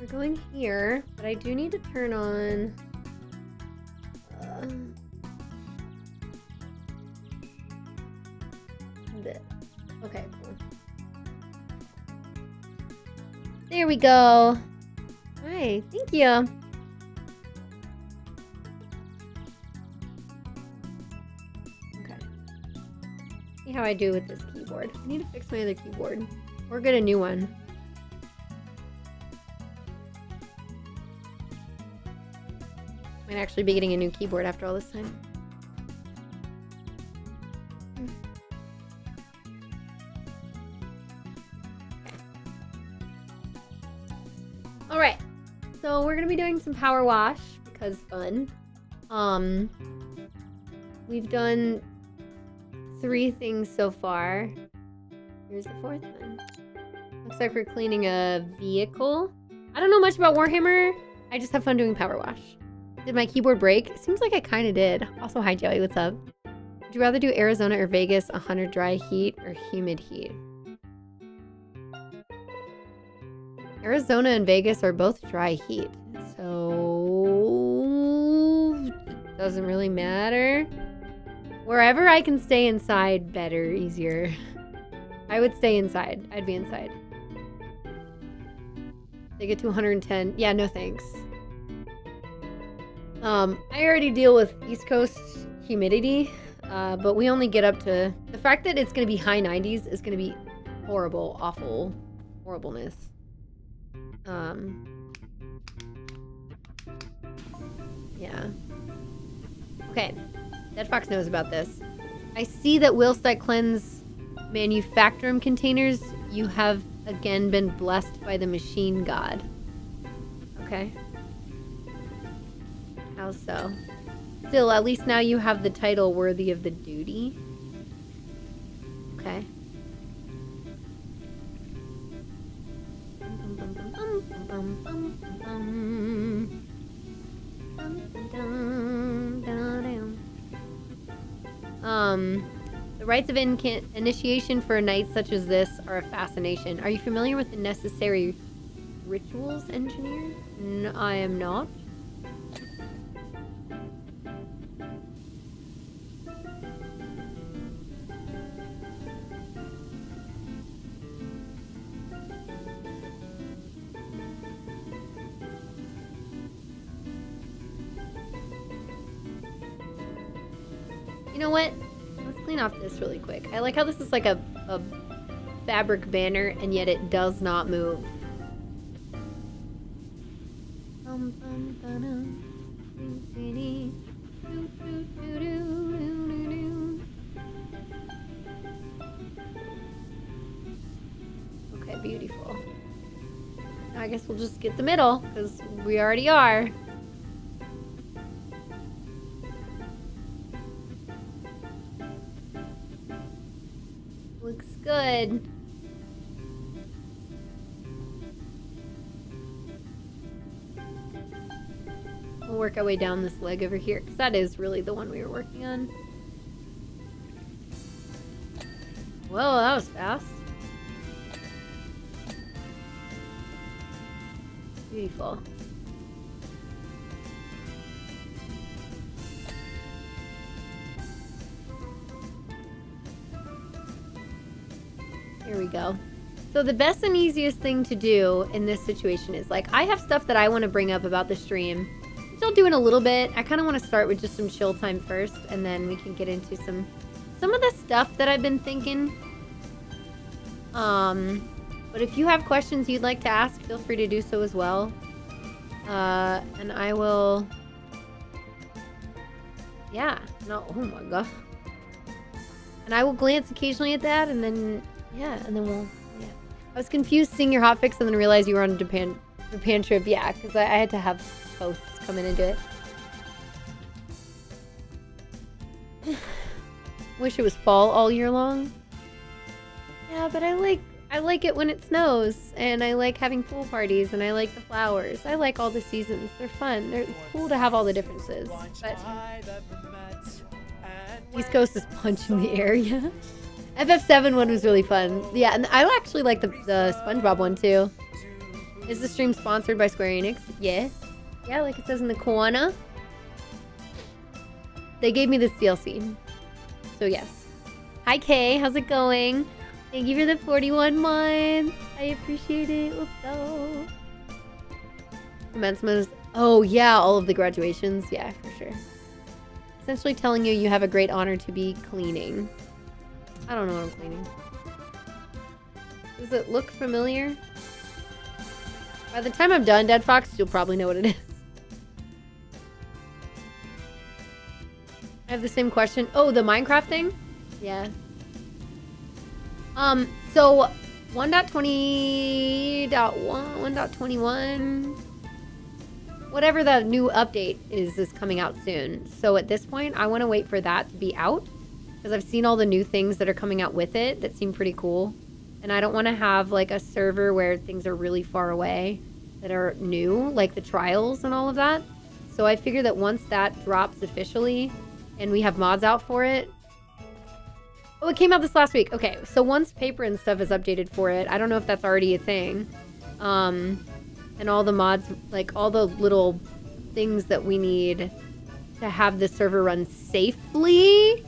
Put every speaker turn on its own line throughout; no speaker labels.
we're going here, but I do need to turn on. Uh. Okay, cool. There we go. Hi, thank you. Okay. See how I do with this keyboard. I need to fix my other keyboard. Or get a new one. Might actually be getting a new keyboard after all this time. All right. So we're gonna be doing some power wash because fun. Um, we've done three things so far. Here's the fourth one. Looks like we're cleaning a vehicle. I don't know much about Warhammer. I just have fun doing power wash. Did my keyboard break? Seems like I kind of did. Also, hi Joey, what's up? Would you rather do Arizona or Vegas, 100 dry heat or humid heat? Arizona and Vegas are both dry heat, so doesn't really matter. Wherever I can stay inside, better, easier. I would stay inside. I'd be inside. They get to 110. Yeah, no thanks. Um, I already deal with East Coast humidity, uh, but we only get up to the fact that it's going to be high 90s is going to be horrible, awful, horribleness. Um, yeah. Okay, Dead Fox knows about this. I see that whilst I cleanse manufactorum containers, you have again been blessed by the machine god. Okay. How so? Still, at least now you have the title worthy of the duty. Okay. Um, the rites of in initiation for a knight such as this are a fascination. Are you familiar with the necessary rituals, engineer? No, I am not. You know what? Let's clean off this really quick. I like how this is like a, a fabric banner and yet it does not move. Okay, beautiful. I guess we'll just get the middle because we already are. Good. We'll work our way down this leg over here, because that is really the one we were working on. Well, that was fast. Beautiful. Here we go. So the best and easiest thing to do in this situation is like I have stuff that I want to bring up about the stream. Which I'll do in a little bit. I kind of want to start with just some chill time first and then we can get into some some of the stuff that I've been thinking. Um but if you have questions you'd like to ask, feel free to do so as well. Uh and I will Yeah, no oh my god. And I will glance occasionally at that and then yeah, and then we'll, yeah. I was confused seeing your hotfix and then realized you were on a Japan, Japan trip. Yeah, because I, I, had to have hosts come in and do it. Wish it was fall all year long. Yeah, but I like I like it when it snows, and I like having pool parties, and I like the flowers. I like all the seasons. They're fun. They're, it's cool to have all the differences. But East Coast is punching the air, yeah. FF7 one was really fun. Yeah, and I actually like the, the SpongeBob one too. Is the stream sponsored by Square Enix? Yeah. Yeah, like it says in the corner. They gave me this DLC. So yes. Hi Kay, how's it going? Thank you for the 41 months. I appreciate it. Let's go. Commencement Oh yeah, all of the graduations. Yeah, for sure. Essentially telling you you have a great honor to be cleaning. I don't know what I'm cleaning. Does it look familiar? By the time I'm done, Dead Fox, you'll probably know what it is. I have the same question. Oh, the Minecraft thing? Yeah. Um, so 1.20.1, 1.21, whatever the new update is, is coming out soon. So at this point, I want to wait for that to be out because I've seen all the new things that are coming out with it that seem pretty cool. And I don't want to have like a server where things are really far away that are new, like the trials and all of that. So I figure that once that drops officially and we have mods out for it. Oh, it came out this last week. Okay, so once paper and stuff is updated for it, I don't know if that's already a thing. Um, and all the mods, like all the little things that we need to have the server run safely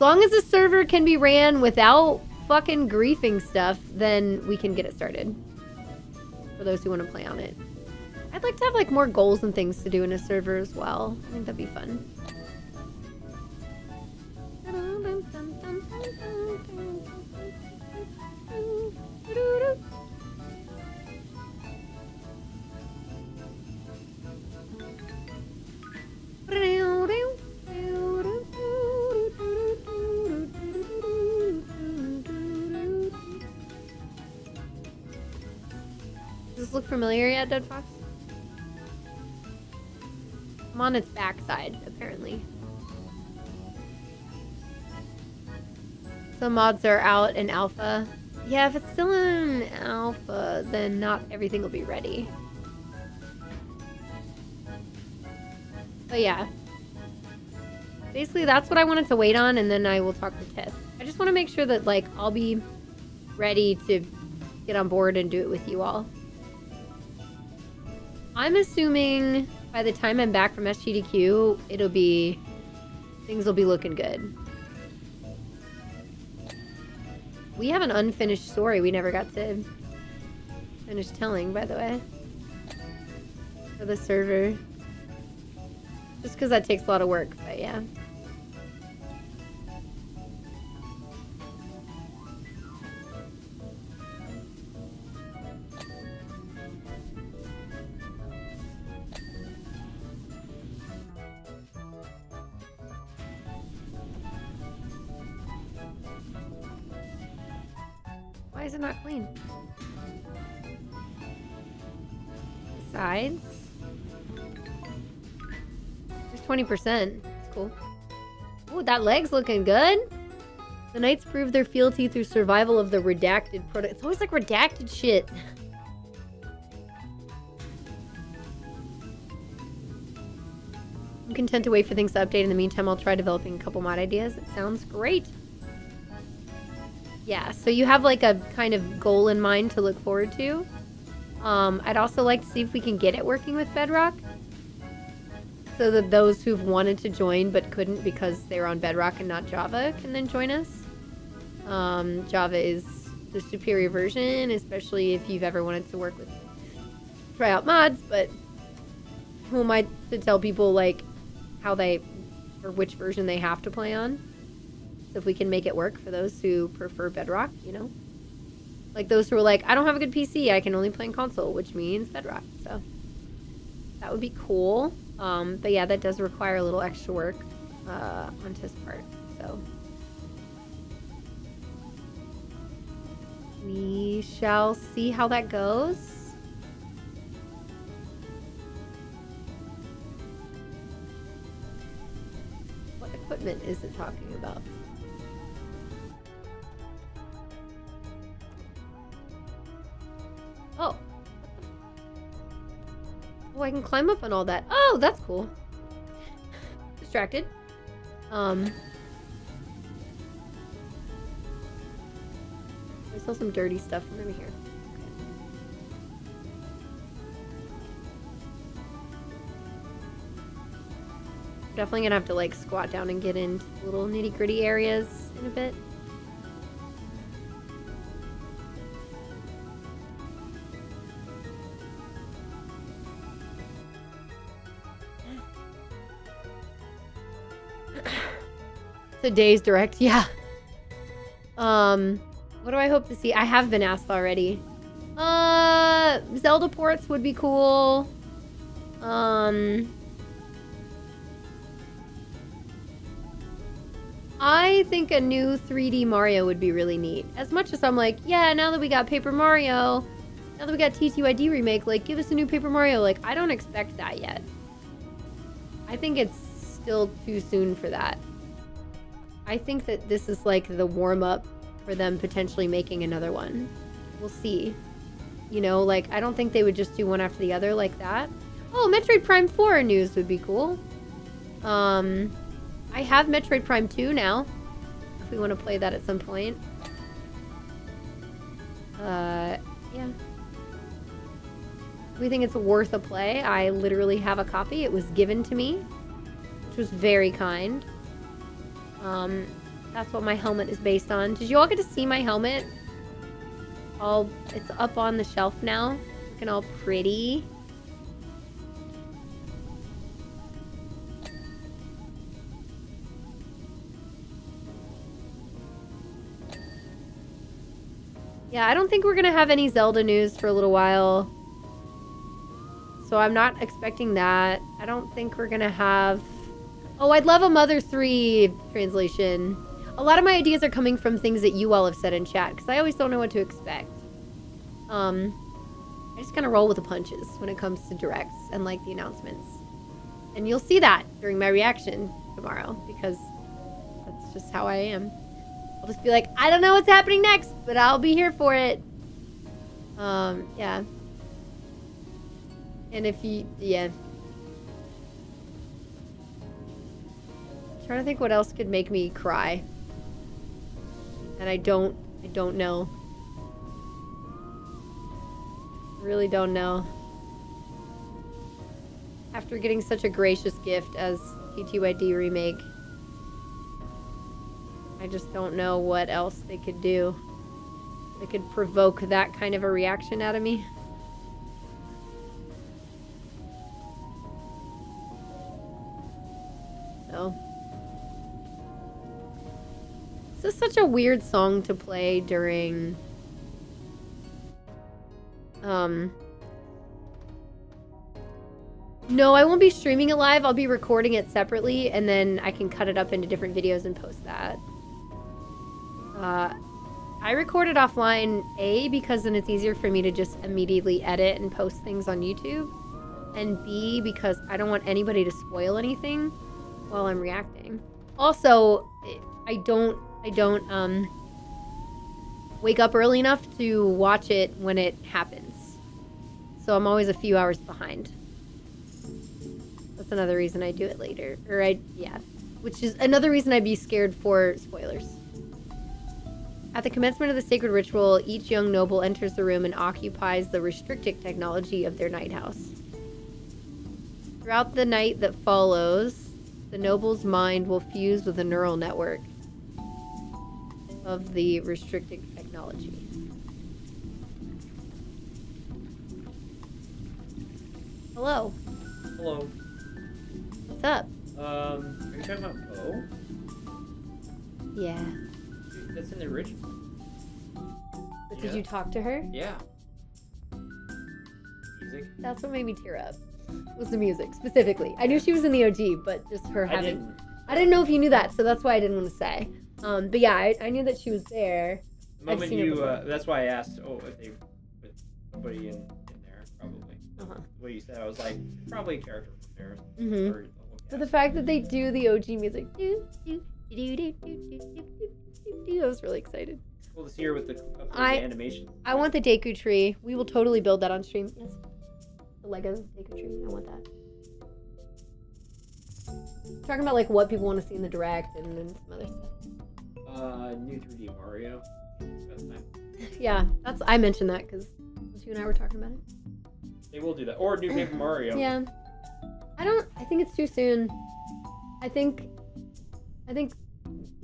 long as the server can be ran without fucking griefing stuff, then we can get it started. For those who want to play on it. I'd like to have like more goals and things to do in a server as well. I think that'd be fun. This look familiar yet, Dead Fox? I'm on its backside, apparently. Some mods are out in alpha. Yeah, if it's still in alpha, then not everything will be ready. But yeah. Basically, that's what I wanted to wait on, and then I will talk to Tiff. I just want to make sure that, like, I'll be ready to get on board and do it with you all. I'm assuming by the time I'm back from SGDQ, it'll be... Things will be looking good. We have an unfinished story we never got to finish telling, by the way. For the server. Just because that takes a lot of work, but yeah. Why is it not clean? Sides? There's 20%. That's cool. Oh, that leg's looking good. The knights prove their fealty through survival of the redacted product. It's always like redacted shit. I'm content to wait for things to update. In the meantime, I'll try developing a couple mod ideas. It sounds great. Yeah, so you have like a kind of goal in mind to look forward to. Um, I'd also like to see if we can get it working with Bedrock. So that those who've wanted to join but couldn't because they're on Bedrock and not Java can then join us. Um, Java is the superior version, especially if you've ever wanted to work with try out mods, but who am I to tell people like how they or which version they have to play on? So if we can make it work for those who prefer Bedrock, you know? Like those who are like, I don't have a good PC, I can only play on console, which means Bedrock. So that would be cool. Um, but yeah, that does require a little extra work uh, on his part. So we shall see how that goes. What equipment is it talking about? I can climb up on all that. Oh, that's cool. Distracted. Um. I saw some dirty stuff from over here. Definitely gonna have to like squat down and get into little nitty gritty areas in a bit. Today's direct, yeah. Um, what do I hope to see? I have been asked already. Uh, Zelda ports would be cool. Um, I think a new 3D Mario would be really neat. As much as I'm like, yeah, now that we got Paper Mario, now that we got TTYD remake, like, give us a new Paper Mario. Like, I don't expect that yet. I think it's still too soon for that. I think that this is like the warm up for them potentially making another one. We'll see. You know, like, I don't think they would just do one after the other like that. Oh, Metroid Prime 4 news would be cool. Um, I have Metroid Prime 2 now. If we want to play that at some point. Uh, yeah. We think it's worth a play. I literally have a copy. It was given to me, which was very kind. Um, that's what my helmet is based on. Did you all get to see my helmet? All, it's up on the shelf now. Looking all pretty. Yeah, I don't think we're gonna have any Zelda news for a little while. So I'm not expecting that. I don't think we're gonna have... Oh, I'd love a Mother 3 translation. A lot of my ideas are coming from things that you all have said in chat, because I always don't know what to expect. Um, I just kind of roll with the punches when it comes to directs and, like, the announcements. And you'll see that during my reaction tomorrow, because that's just how I am. I'll just be like, I don't know what's happening next, but I'll be here for it. Um, yeah. And if you, yeah. Trying to think what else could make me cry. And I don't, I don't know. Really don't know. After getting such a gracious gift as TTYD Remake. I just don't know what else they could do. They could provoke that kind of a reaction out of me. So. This is such a weird song to play during... Um... No, I won't be streaming it live. I'll be recording it separately, and then I can cut it up into different videos and post that. Uh, I record it offline, A, because then it's easier for me to just immediately edit and post things on YouTube. And B, because I don't want anybody to spoil anything while I'm reacting. Also, I don't I don't um, wake up early enough to watch it when it happens. So I'm always a few hours behind. That's another reason I do it later. Or I, yeah. Which is another reason I'd be scared for spoilers. At the commencement of the sacred ritual, each young noble enters the room and occupies the restricted technology of their knight house. Throughout the night that follows, the noble's mind will fuse with a neural network of the restricted technology. Hello.
Hello.
What's up?
Um, are you talking about Poe?
Yeah.
That's in the original.
But
Yeah.
did you talk to her?
Yeah. Music.
That's what made me tear up. Was the music specifically? I knew she was in the OG, but just her
I
having.
didn't.
I didn't know if you knew that, so that's why I didn't want to say. Um, but yeah, I, I knew that she was there.
The moment you, uh, that's why I asked. Oh, if they put somebody in, in there, probably.
Uh-huh.
What you said, I was like, probably a character from Ferris.
hmm
Or the
But the fact that they do the OG music, do, do, do, do, do, do, do, do, I was really excited.
To see her with the,
I-
animation.
I want the Deku tree. We will totally build that on stream. Yes. The Lego Deku tree. I want that. Talking about like what people want to see in the direct and then some other stuff.
Uh, new 3D Mario.
Yeah, that's I mentioned that because you and I were talking about it.
They will do that. Or New Paper Mario.
Yeah. I don't I think it's too soon. I think I think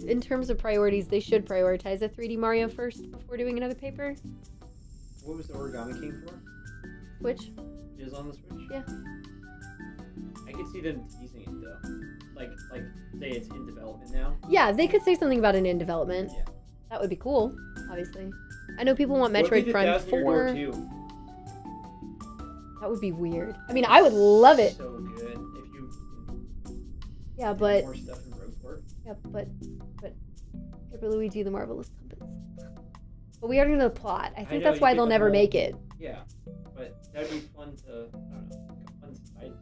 in terms of priorities, they should prioritize a 3D Mario first before doing another paper.
What was the Origami King for?
Which
Is on the Switch?
Yeah.
I could see them teasing it though. Like like say it's in development now.
yeah, they could say something about it in development.
Yeah.
That would be cool, obviously. I know people want
What if they
Metroid Prime
Thousand Year Door
4. That would be weird. I mean, I would love it.
So good if you
Yeah, but
more stuff in Rogueport.
yeah, but but Paper Luigi the Marvelous Puppets. But we already know the plot. I think
know,
that's why they'll
the
never
whole-
make it.
Yeah, but that'd be fun to I don't know, like a fun side,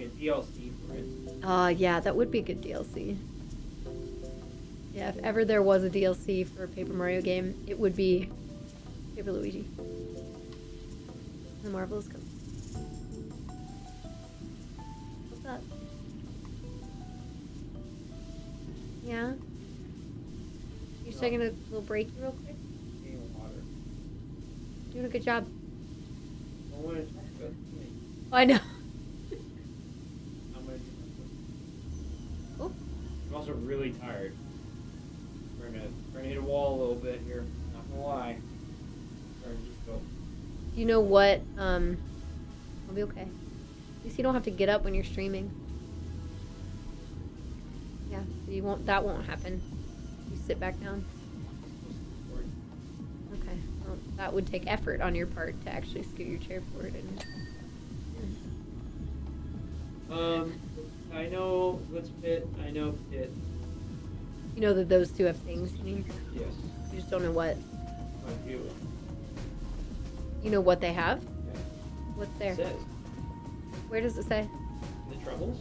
a DLC for it.
Uh, yeah, that would be a good DLC. Yeah, if ever there was a DLC for a Paper Mario game, it would be Paper Luigi. The Marvelous Company. What's up? Yeah? You just taking a little break real quick? Doing a good job.
I want to talk about me.
Oh, I know.
I'm gonna do my
Cool.
I'm also really tired. We're gonna we're gonna hit a wall a little bit here. Not gonna lie. Go.
You know what? Um, I'll be okay. At least you don't have to get up when you're streaming. Yeah, you won't. That won't happen. You sit back down. Okay. Well, that would take effort on your part to actually scoot your chair forward. And
Um, I know let's pit. I know pit.
you know that those two have things. You mean
Yes,
you just don't know what.
my view.
You know what they have.
Yeah.
What's there?
It says
Where does it say?
the troubles.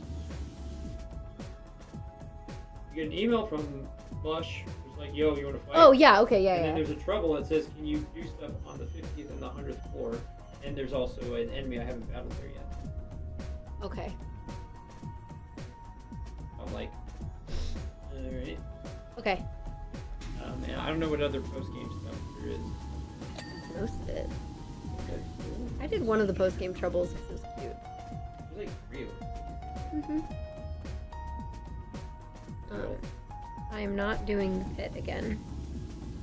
You get an email from Mush. It's like, yo, you want to fight?
Oh yeah. Okay. Yeah.
and then
Yeah.
there's a trouble that says, can you do stuff on the 50th and the 100th floor? And there's also an enemy I haven't battled there yet.
Okay.
I'm like, alright.
Okay.
Um, and I don't know what other post game stuff there is.
Most of it.
Okay, cool.
I did one of the post game troubles because it was cute.
There's like three.
Mm-hmm. Um, I am not doing the pit again.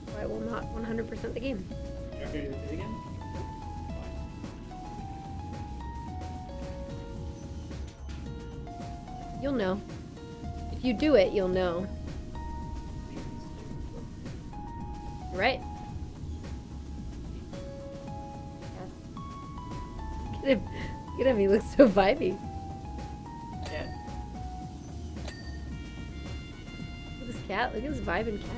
So I will not 100% the game.
You're not gonna do this again?
You'll know. If you do it, you'll know. Right? Get him. Get him. He looks so vibey.
Yeah.
Look at this cat. Look at this vibing cat.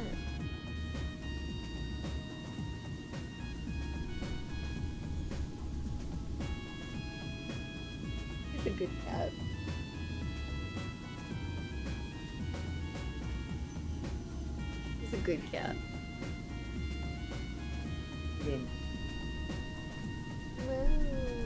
He's a good cat. He's a good cat.
Good. Clap.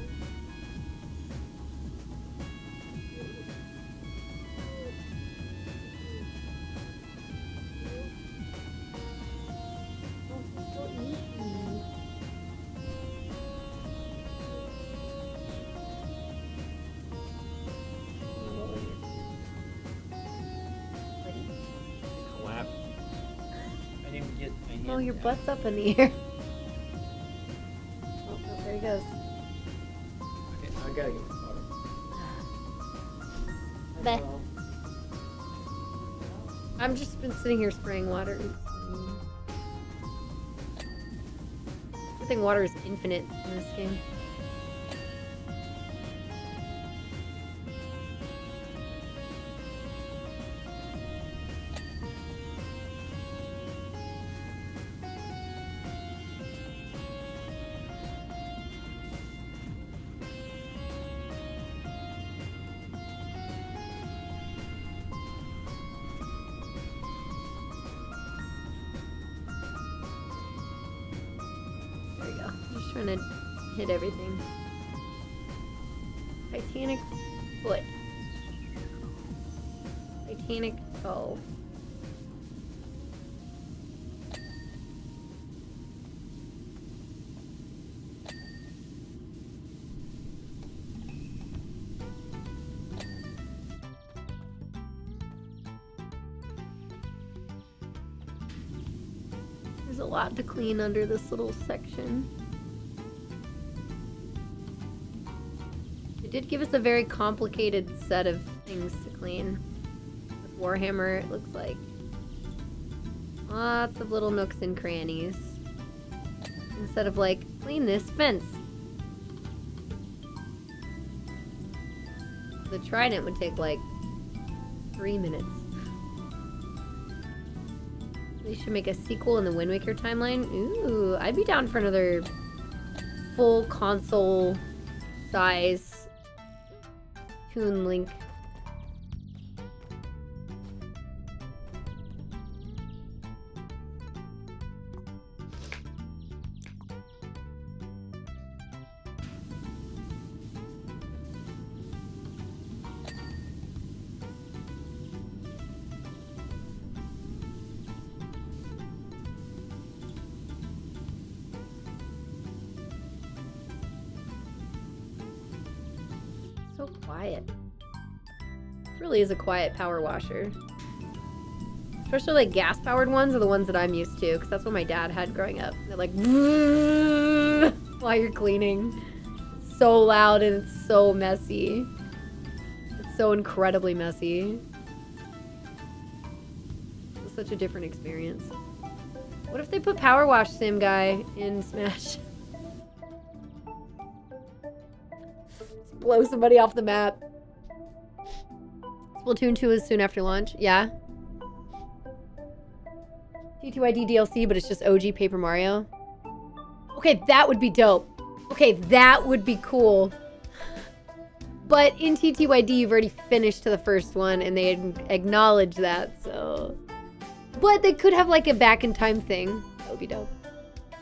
Oh, your butt's up in the air. Oh, oh, there he goes.
Okay, I gotta get my water.
Bleh. I've just been sitting here spraying water. I think water is infinite in this game. To clean under this little section. It did give us a very complicated set of things to clean. With Warhammer, it looks like. Lots of little nooks and crannies. Instead of like, clean this fence. The trident would take like three minutes. They should make a sequel in the Wind Waker timeline. Ooh, I'd be down for another full console size Toon Link. Is a quiet power washer. Especially like gas powered ones are the ones that I'm used to because that's what my dad had growing up. They're like while you're cleaning. It's so loud and it's so messy. It's so incredibly messy. It's such a different experience. What if they put Power Wash Sim Guy in Smash? blow somebody off the map. Splatoon 2 is soon after launch. Yeah. TTYD DLC, but it's just OG Paper Mario. Okay, that would be dope. Okay, that would be cool. But in TTYD, you've already finished to the first one, and they acknowledge that, so... But they could have, like, a back-in-time thing. That would be dope.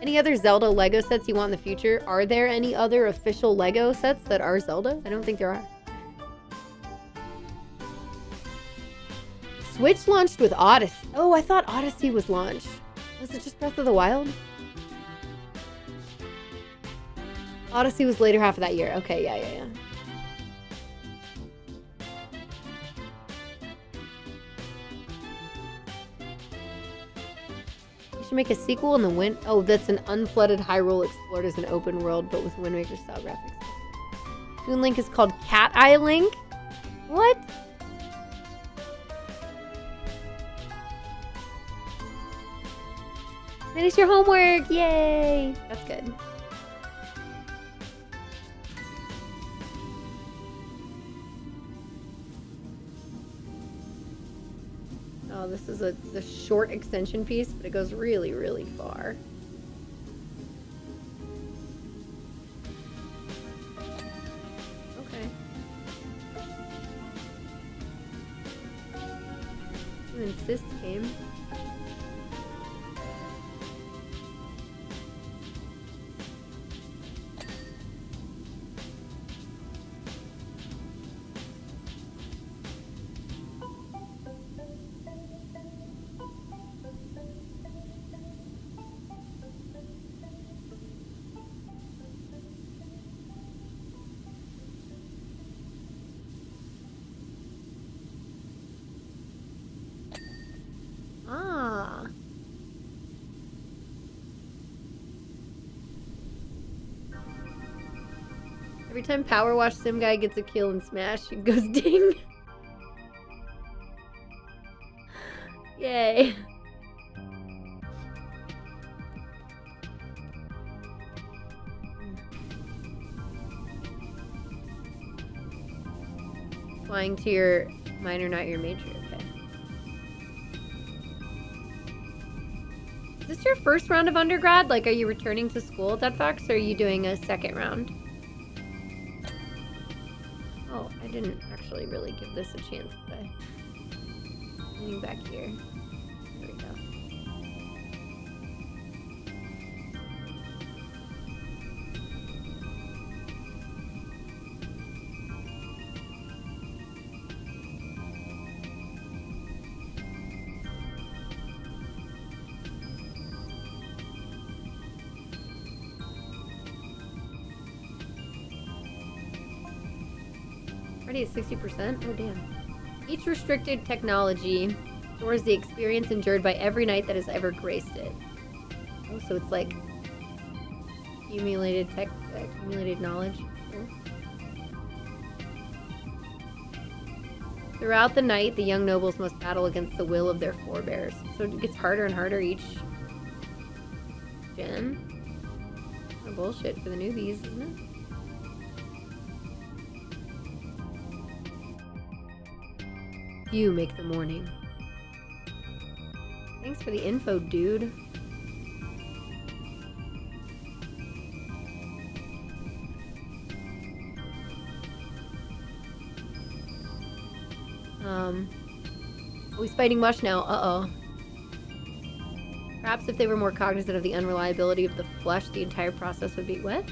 Any other Zelda Lego sets you want in the future? Are there any other official Lego sets that are Zelda? I don't think there are. Switch launched with Odyssey. Oh, I thought Odyssey was launched. Was it just Breath of the Wild? Odyssey was later half of that year. Okay, yeah, yeah, yeah. You should make a sequel in the wind. Oh, that's an unflooded Hyrule explored as an open world, but with Wind Waker style graphics. Toon Link is called Cat Eye Link? What? Finish your homework! Yay! That's good. Oh, this is a, the short extension piece, but it goes really, really far. Okay. You insist, game. Every time Power Wash Sim Guy gets a kill in Smash, it goes ding. Yay. Flying to your minor, not your major. Okay. Is this your first round of undergrad? Like, are you returning to school, Deadfox, or are you doing a second round? Didn't actually really give this a chance, but Moving back here. Already at 60%? Oh, damn. Each restricted technology stores the experience endured by every knight that has ever graced it. Oh, so it's like accumulated tech, accumulated knowledge. Throughout the night, the young nobles must battle against the will of their forebears. So it gets harder and harder each gen. Oh, bullshit for the newbies, isn't it? You make the morning. Thanks for the info, dude. Um, he's fighting Mush now. Uh-oh. Perhaps if they were more cognizant of the unreliability of the flesh, the entire process would be... What?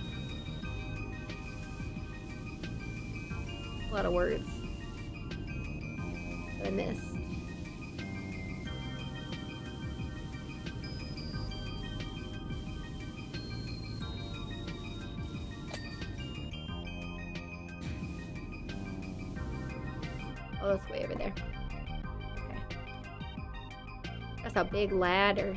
A lot of words. Big ladder.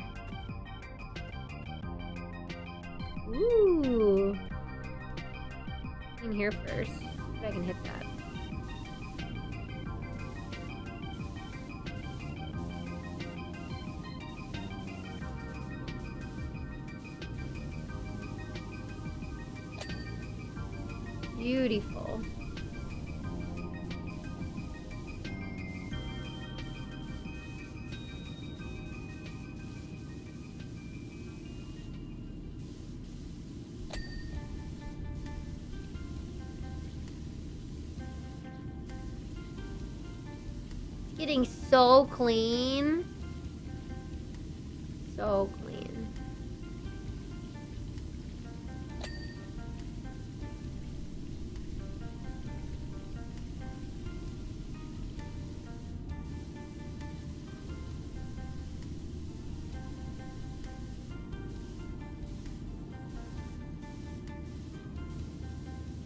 So clean. So clean.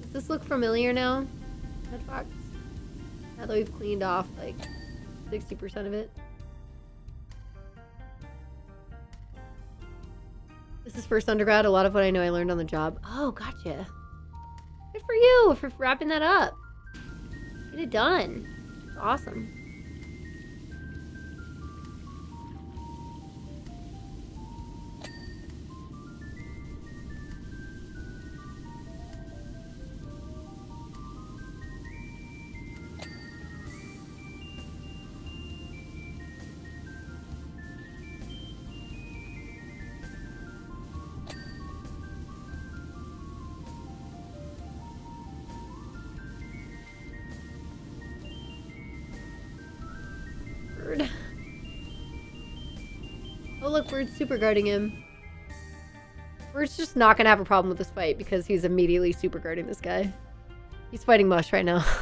Does this look familiar now? Dead Fox? Now that we've cleaned off 60% of it. This is first undergrad. A lot of what I know I learned on the job. Oh, gotcha. Good for you for wrapping that up. Get it done. It's awesome. Oh look, Bird's super guarding him. Bird's just not gonna have a problem with this fight because he's immediately super guarding this guy. He's fighting Mush right now. so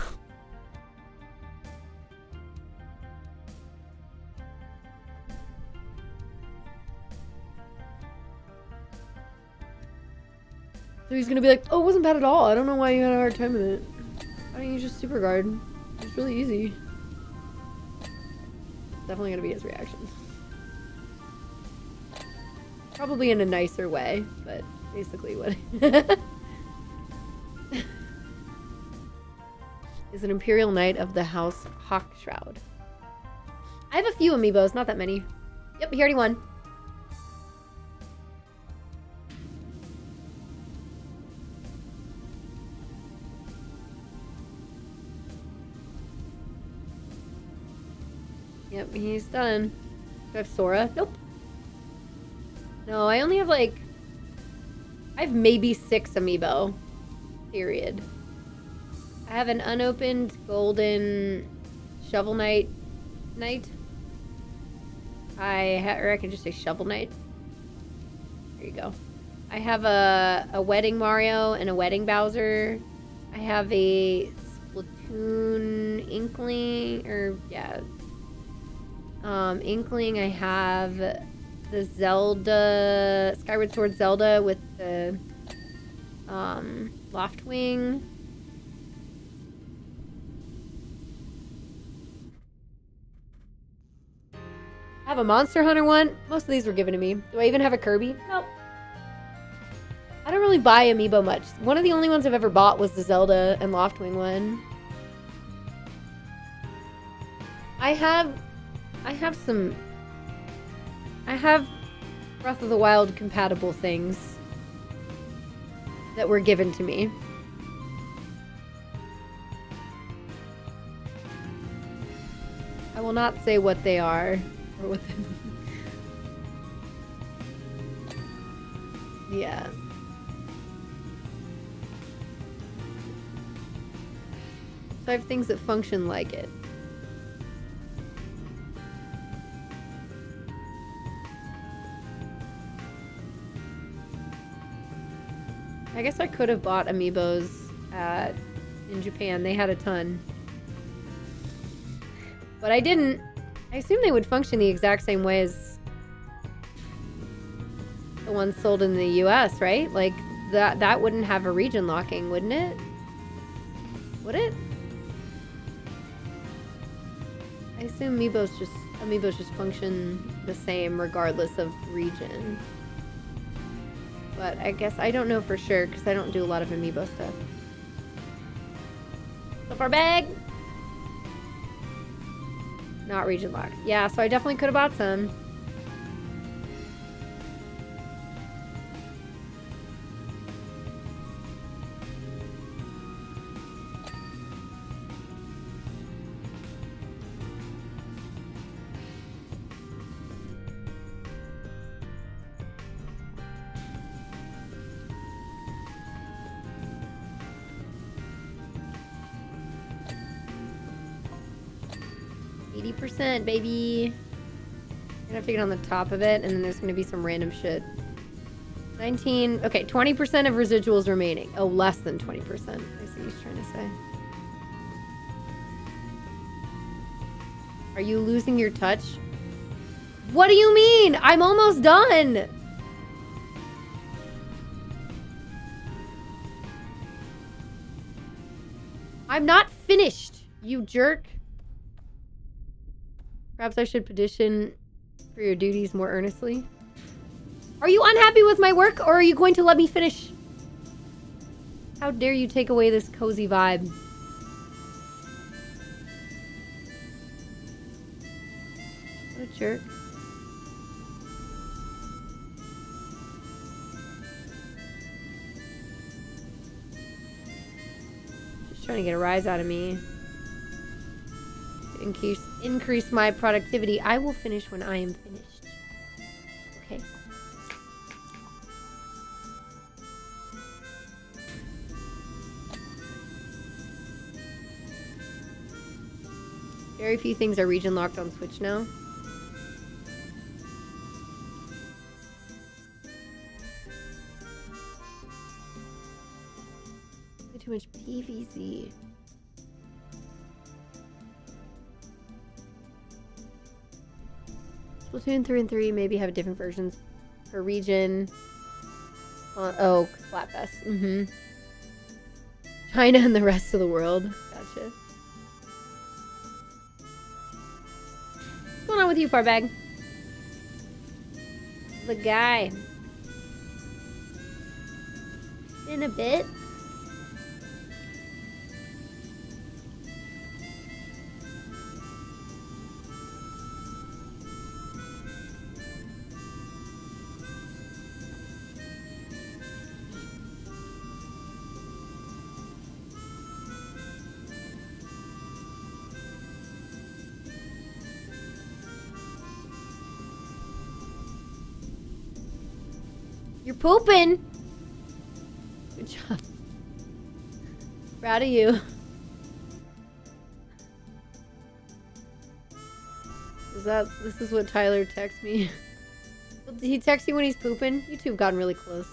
he's gonna be like, oh, it wasn't bad at all. I don't know why you had a hard time with it. Why don't you just super guard? It's really easy. Definitely gonna be his reaction. Probably in a nicer way, but basically what is an Imperial Knight of the House Hawkshroud. I have a few amiibos, not that many. Yep, he already won. Yep, he's done. Do I have Sora? Nope. No, I only have like... I have maybe six amiibo. Period. I have an unopened golden Shovel Knight Knight. I or I can just say Shovel Knight. There you go. I have a, a Wedding Mario and a Wedding Bowser. I have a Splatoon Inkling, or yeah, um, Inkling, I have the Zelda, Skyward Sword Zelda with the um, Loftwing. I have a Monster Hunter one. Most of these were given to me. Do I even have a Kirby? Nope. I don't really buy amiibo much. One of the only ones I've ever bought was the Zelda and Loftwing one. I have... I have some... I have Breath of the Wild compatible things that were given to me. I will not say what they are or what they... yeah. So I have things that function like it. I guess I could have bought amiibos at in Japan. They had a ton. But I didn't. I assume they would function the exact same way as the ones sold in the US, right? Like that that wouldn't have a region locking, wouldn't it? Would it? I assume amiibos just amiibos just function the same regardless of region. But I guess I don't know for sure because I don't do a lot of amiibo stuff. So far bag. Not region locked. Yeah, so I definitely could have bought some. 80%, baby. I'm gonna have to get on the top of it, and then there's gonna be some random shit. 19, okay, 20% of residuals remaining. Oh, less than 20%. I see what he's trying to say. Are you losing your touch? What do you mean? I'm almost done! I'm not finished, you jerk. Perhaps I should petition for your duties more earnestly. Are you unhappy with my work, or are you going to let me finish? How dare you take away this cozy vibe? What a jerk. Just trying to get a rise out of me increase increase my productivity. I will finish when I am finished. Okay. Very few things are region locked on Switch now. Too much PVZ. Splatoon 3 and 3 maybe have different versions per region. Uh, oh, Splatfest. Mm-hmm. China and the rest of the world. Gotcha. What's going on with you, Farbag? The guy. In a bit. Pooping. Good job. Proud of you. Is that this is what Tyler texts me? Did he text you when he's pooping? You two have gotten really close.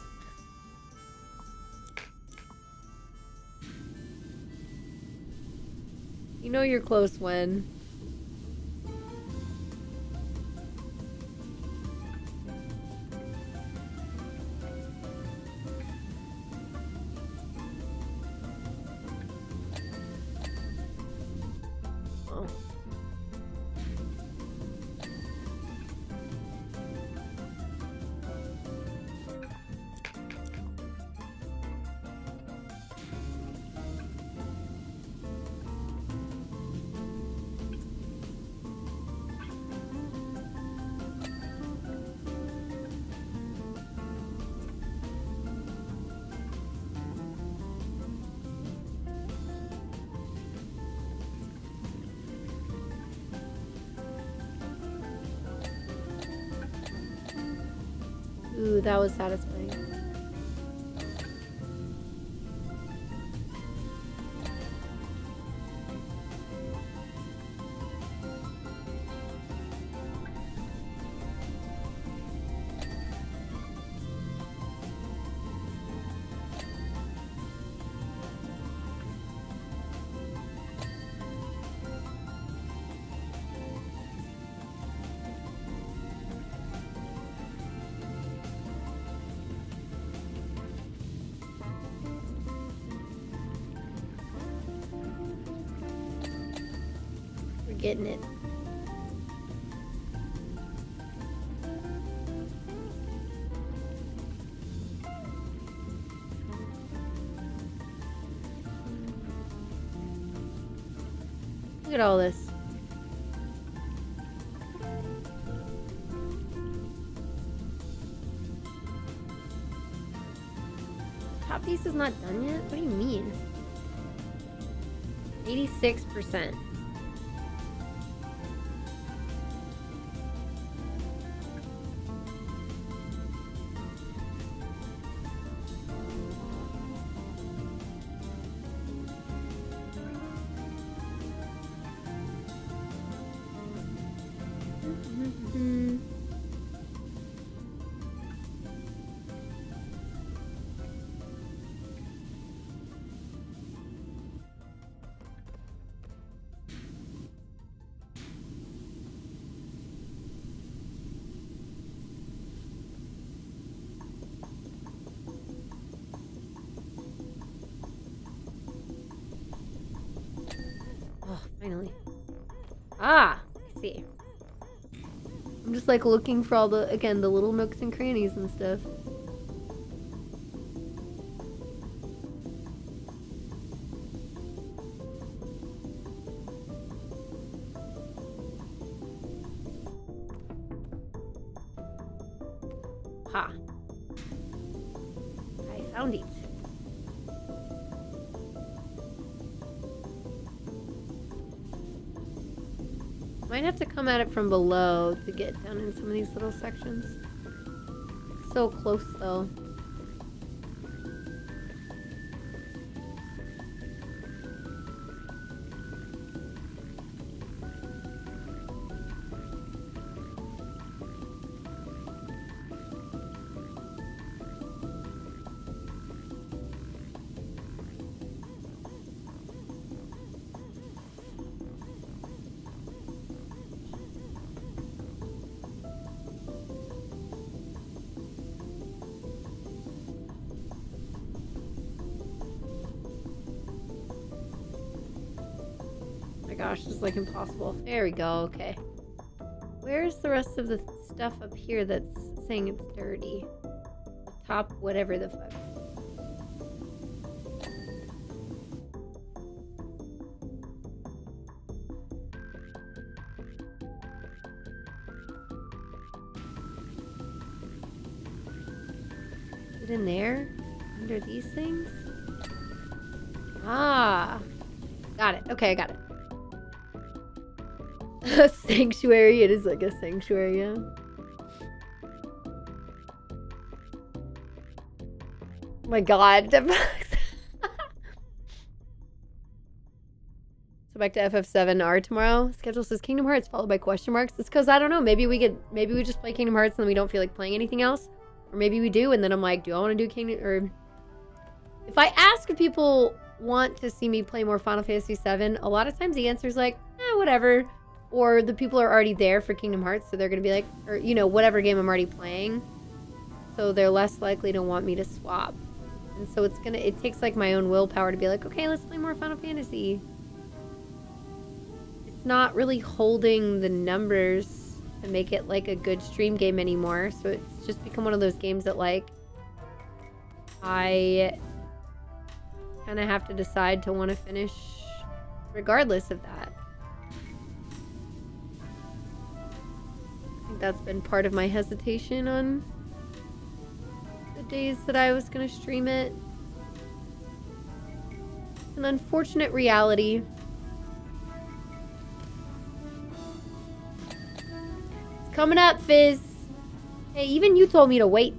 You know you're close when Was satisfying. At all this. Top piece is not done yet? What do you mean? 86%. Ah, I see. I'm just like looking for all the, again, the little nooks and crannies and stuff. Ha. I found it. Might have to come at it from below to get down in some of these little sections. So close though. Like impossible. There we go, okay. Where's the rest of the stuff up here that's saying it's dirty? Top whatever the fuck. Is it in there? Under these things? Ah. Got it. Okay, I got it. Sanctuary. It is like a sanctuary, yeah. My god. so back to FF7R tomorrow. Schedule says Kingdom Hearts followed by question marks. It's because I don't know. Maybe we could. Maybe we just play Kingdom Hearts and then we don't feel like playing anything else, or maybe we do and then I'm like, do I want to do Kingdom? Or if I ask if people want to see me play more Final Fantasy VII, a lot of times the answer is like, eh, whatever. Or the people are already there for Kingdom Hearts, so they're gonna be like, or you know, whatever game I'm already playing. So they're less likely to want me to swap. And so it's gonna, it takes like my own willpower to be like, okay, let's play more Final Fantasy. It's not really holding the numbers to make it like a good stream game anymore. So it's just become one of those games that like, I kind of have to decide to want to finish regardless of that. That's been part of my hesitation on the days that I was going to stream it. An unfortunate reality. It's coming up, Fizz. Hey, even you told me to wait.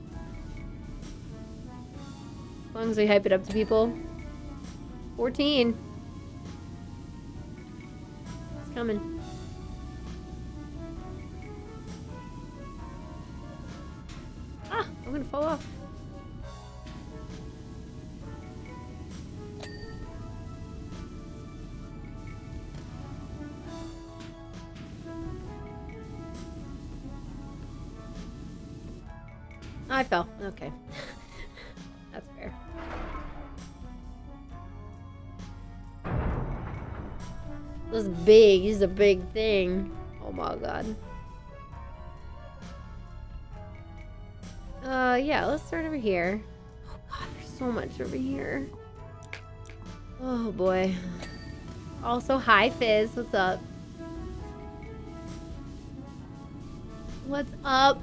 As long as we hype it up to people. 14. It's coming. I'm gonna fall off. I fell. Okay. That's fair. This is big. This is a big thing. Oh my god. Uh, yeah, let's start over here. Oh god, there's so much over here. Oh boy. Also, hi Fizz. What's up? What's up?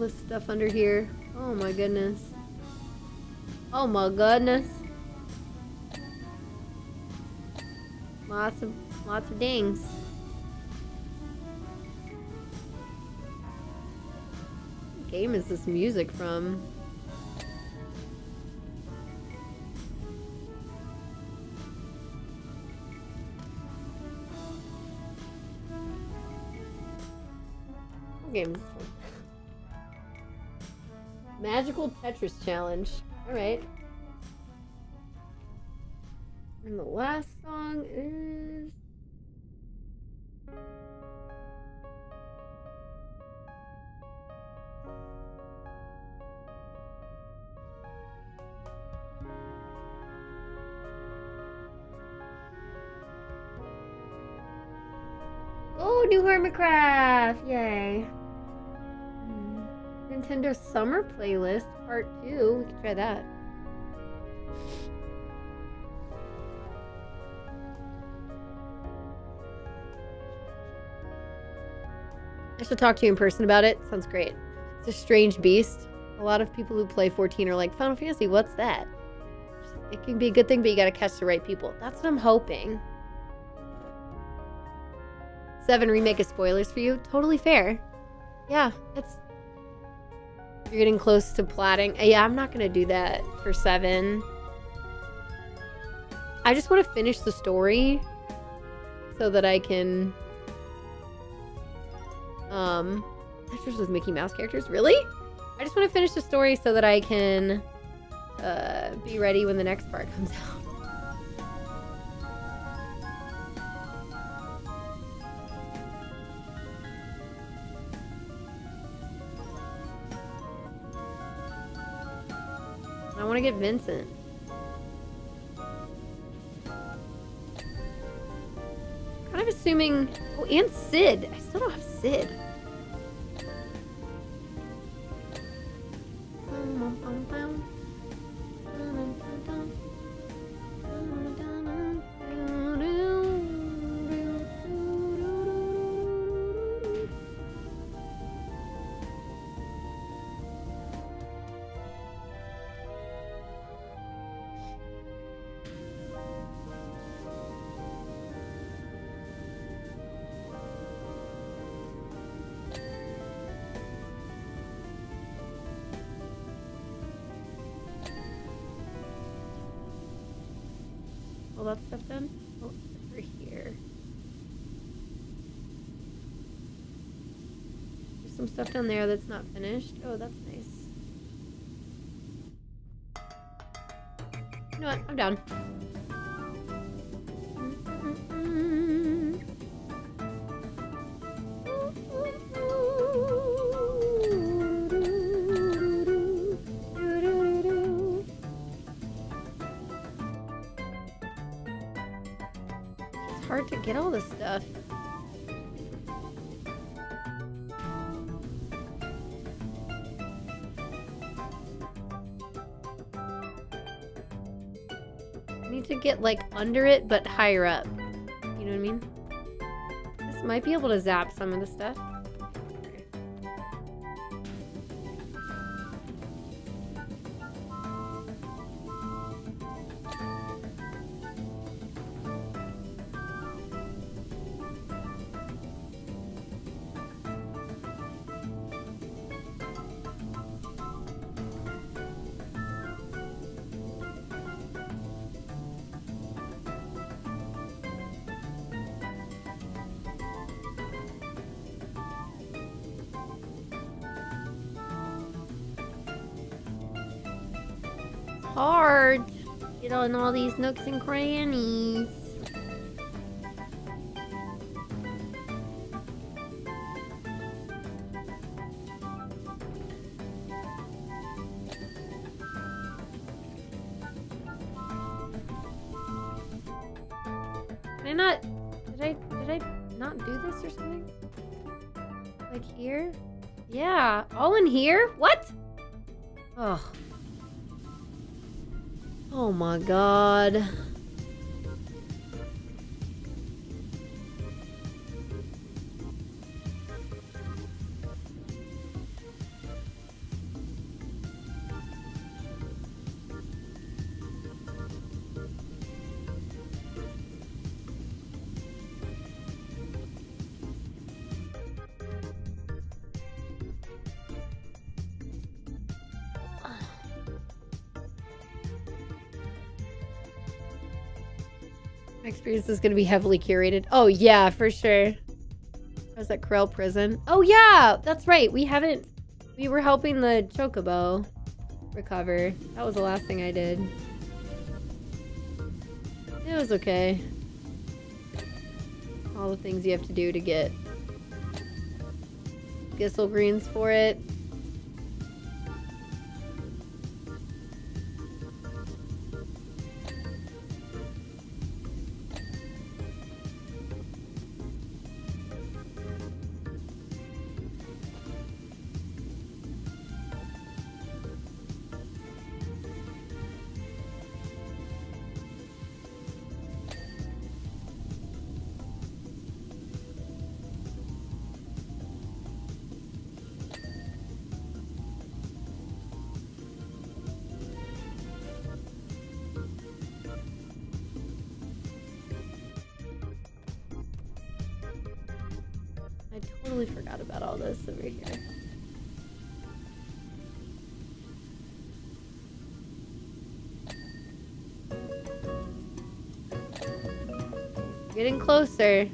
This stuff under here. Oh my goodness. Oh my goodness. Lots of lots of dings. What game is this music from? Game? Magical Tetris Challenge. Alright. And the last song is. Nintendo Summer Playlist Part 2. We can try that. I should talk to you in person about it. Sounds great. It's a strange beast. A lot of people who play 14 are like, Final Fantasy, what's that? It can be a good thing, but you gotta catch the right people. That's what I'm hoping. 7 remake is spoilers for you. Totally fair. Yeah, it's you're getting close to platting. Uh, Yeah, I'm not gonna do that for seven. I just want to finish the story so that I can. Um, pictures with Mickey Mouse characters. Really? I just want to finish the story so that I can uh, be ready when the next part comes out. Want to get Vincent. Kind of assuming. Oh, and Cid. I still don't have Cid. Stuff down there that's not finished. Oh, that's nice. You know what? I'm down. Under it, but higher up. You know what I mean? This might be able to zap some of the stuff. Nooks and crannies. My experience is going to be heavily curated. Oh, yeah, for sure. I was at Corel Prison. Oh, yeah, that's right. We haven't... We were helping the Chocobo recover. That was the last thing I did. It was okay. All the things you have to do to get Gysahl greens for it. Closer.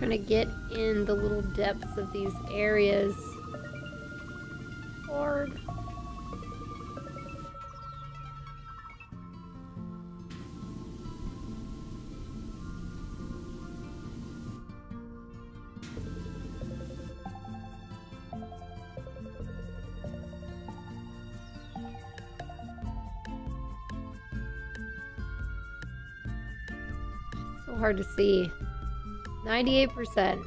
Trying to get in the little depths of these areas. Hard. So hard to see. 98%.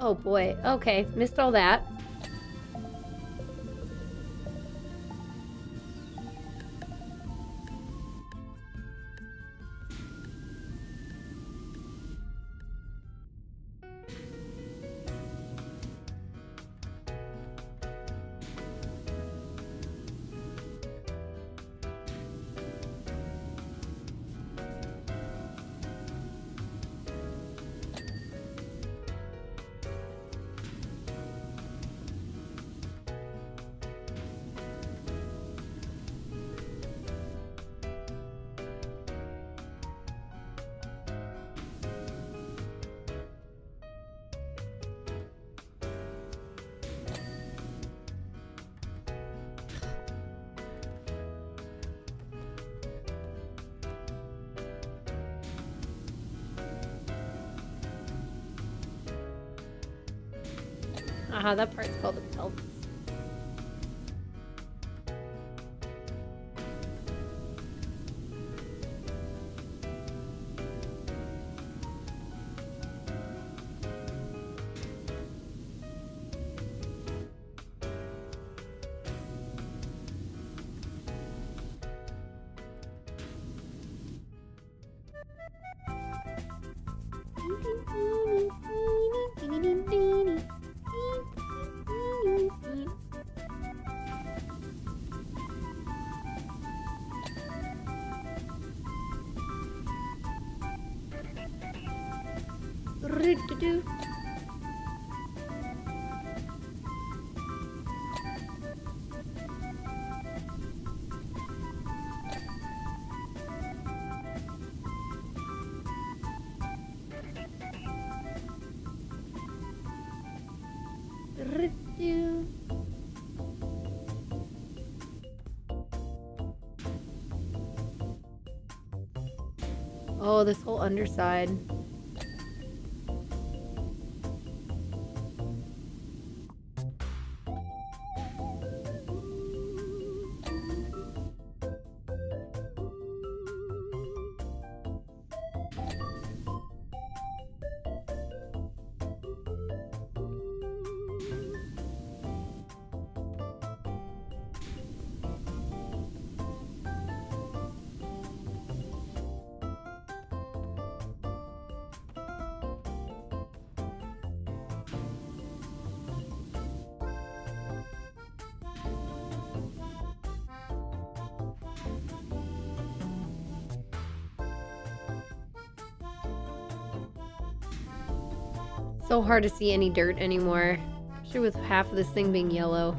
Oh boy. Okay, missed all that. This whole underside. Hard to see any dirt anymore. Especially with half of this thing being yellow.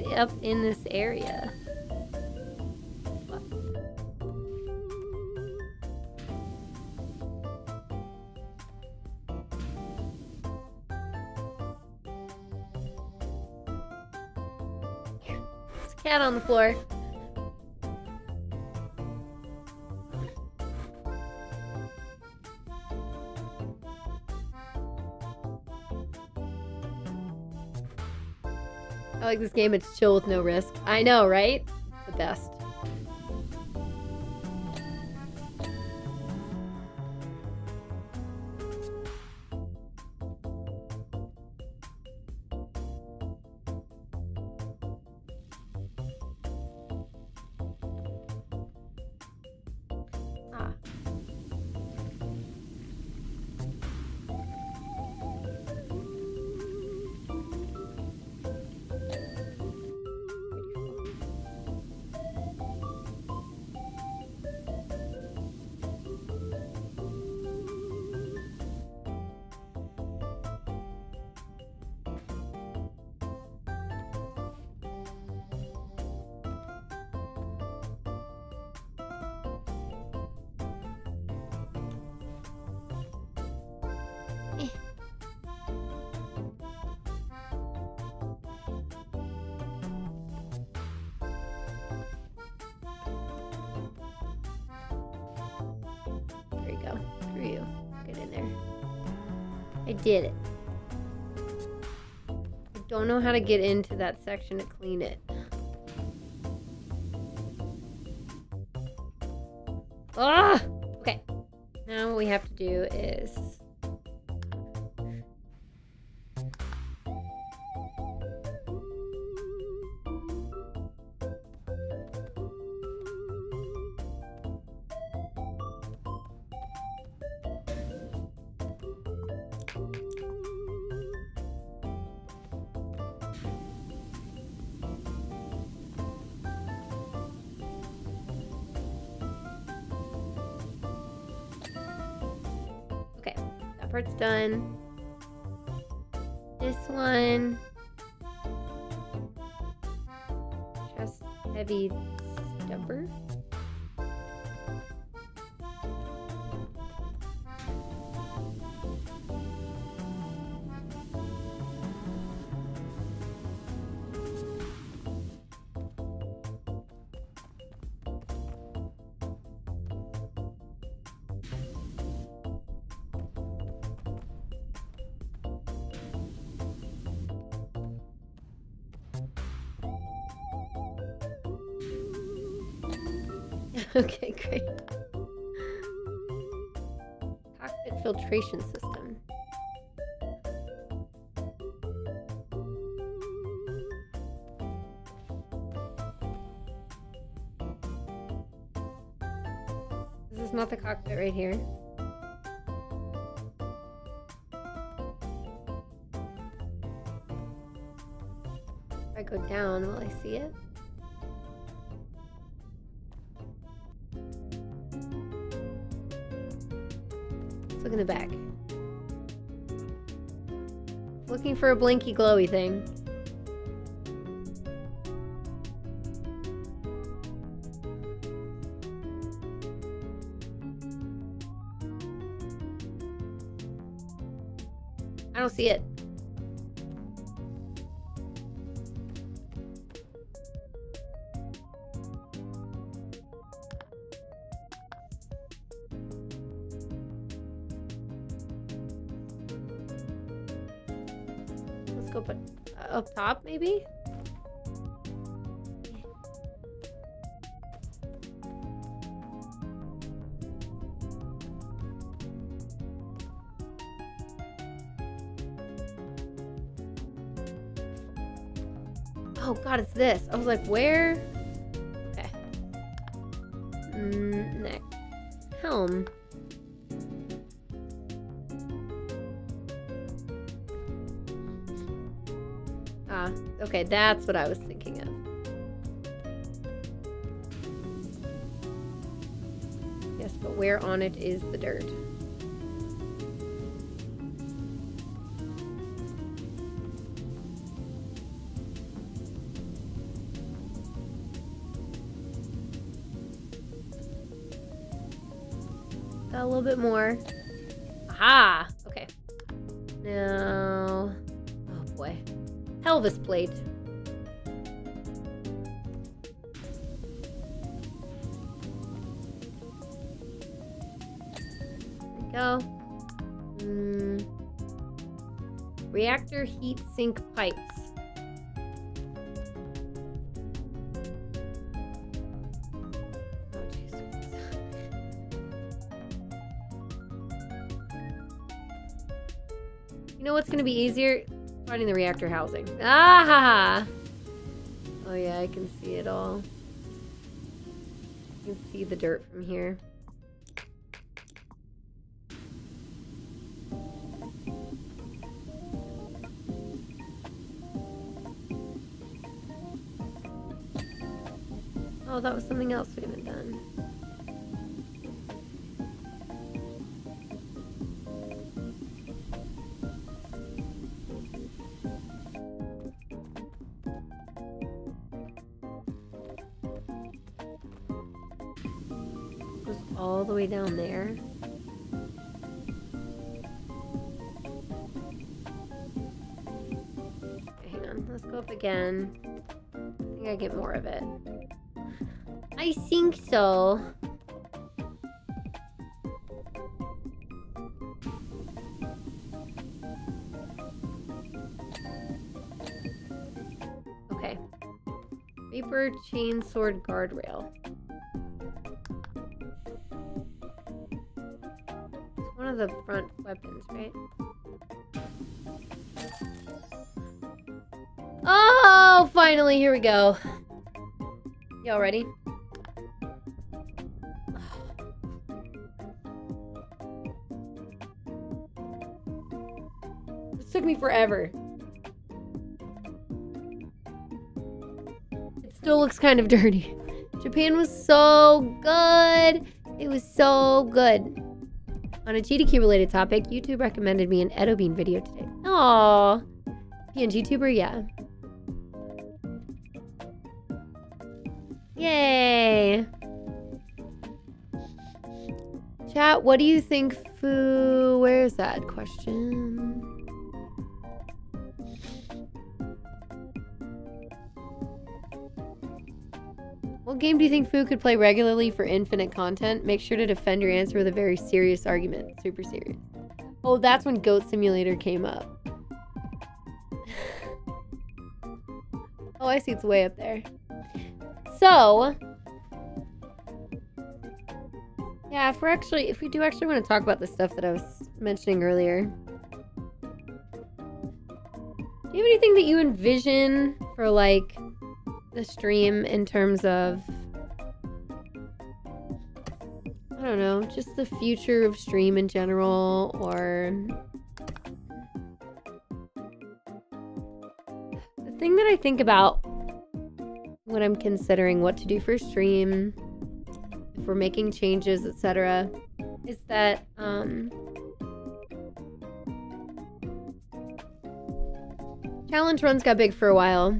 Get up in this area? Cat on the floor. Like this game. It's chill with no risk. I know, right? The best. Did it. I don't know how to get into that section to clean it. That okay, great. Cockpit filtration system. This is not the cockpit right here. If I go down, will I see it? For a blinky glowy thing. That's what I was thinking of. Yes, but where on it is the dirt? A little bit more. Know what's gonna be easier? Finding the reactor housing. Ah! Oh yeah, I can see it all. You can see the dirt from here. Oh, that was something else we haven't done. so... Okay. Reaper, Chainsword, Guardrail. It's one of the front weapons, right? Oh, finally, here we go. Y'all ready? Forever. It still looks kind of dirty. Japan was so good. It was so good. On a GDQ related topic, YouTube recommended me an Edo Bean video today. Aww. PNG tuber, yeah. Yay! Chat, what do you think Fu... Where's that question? What game do you think Fu could play regularly for infinite content? Make sure to defend your answer with a very serious argument. Super serious. Oh, that's when Goat Simulator came up. oh, I see it's way up there. So, yeah, if we're actually, if we do actually want to talk about the stuff that I was mentioning earlier, do you have anything that you envision for like the stream in terms of, I don't know, just the future of stream in general or the thing that I think about when I'm considering what to do for stream, if we're making changes, etc., is that um, challenge runs got big for a while.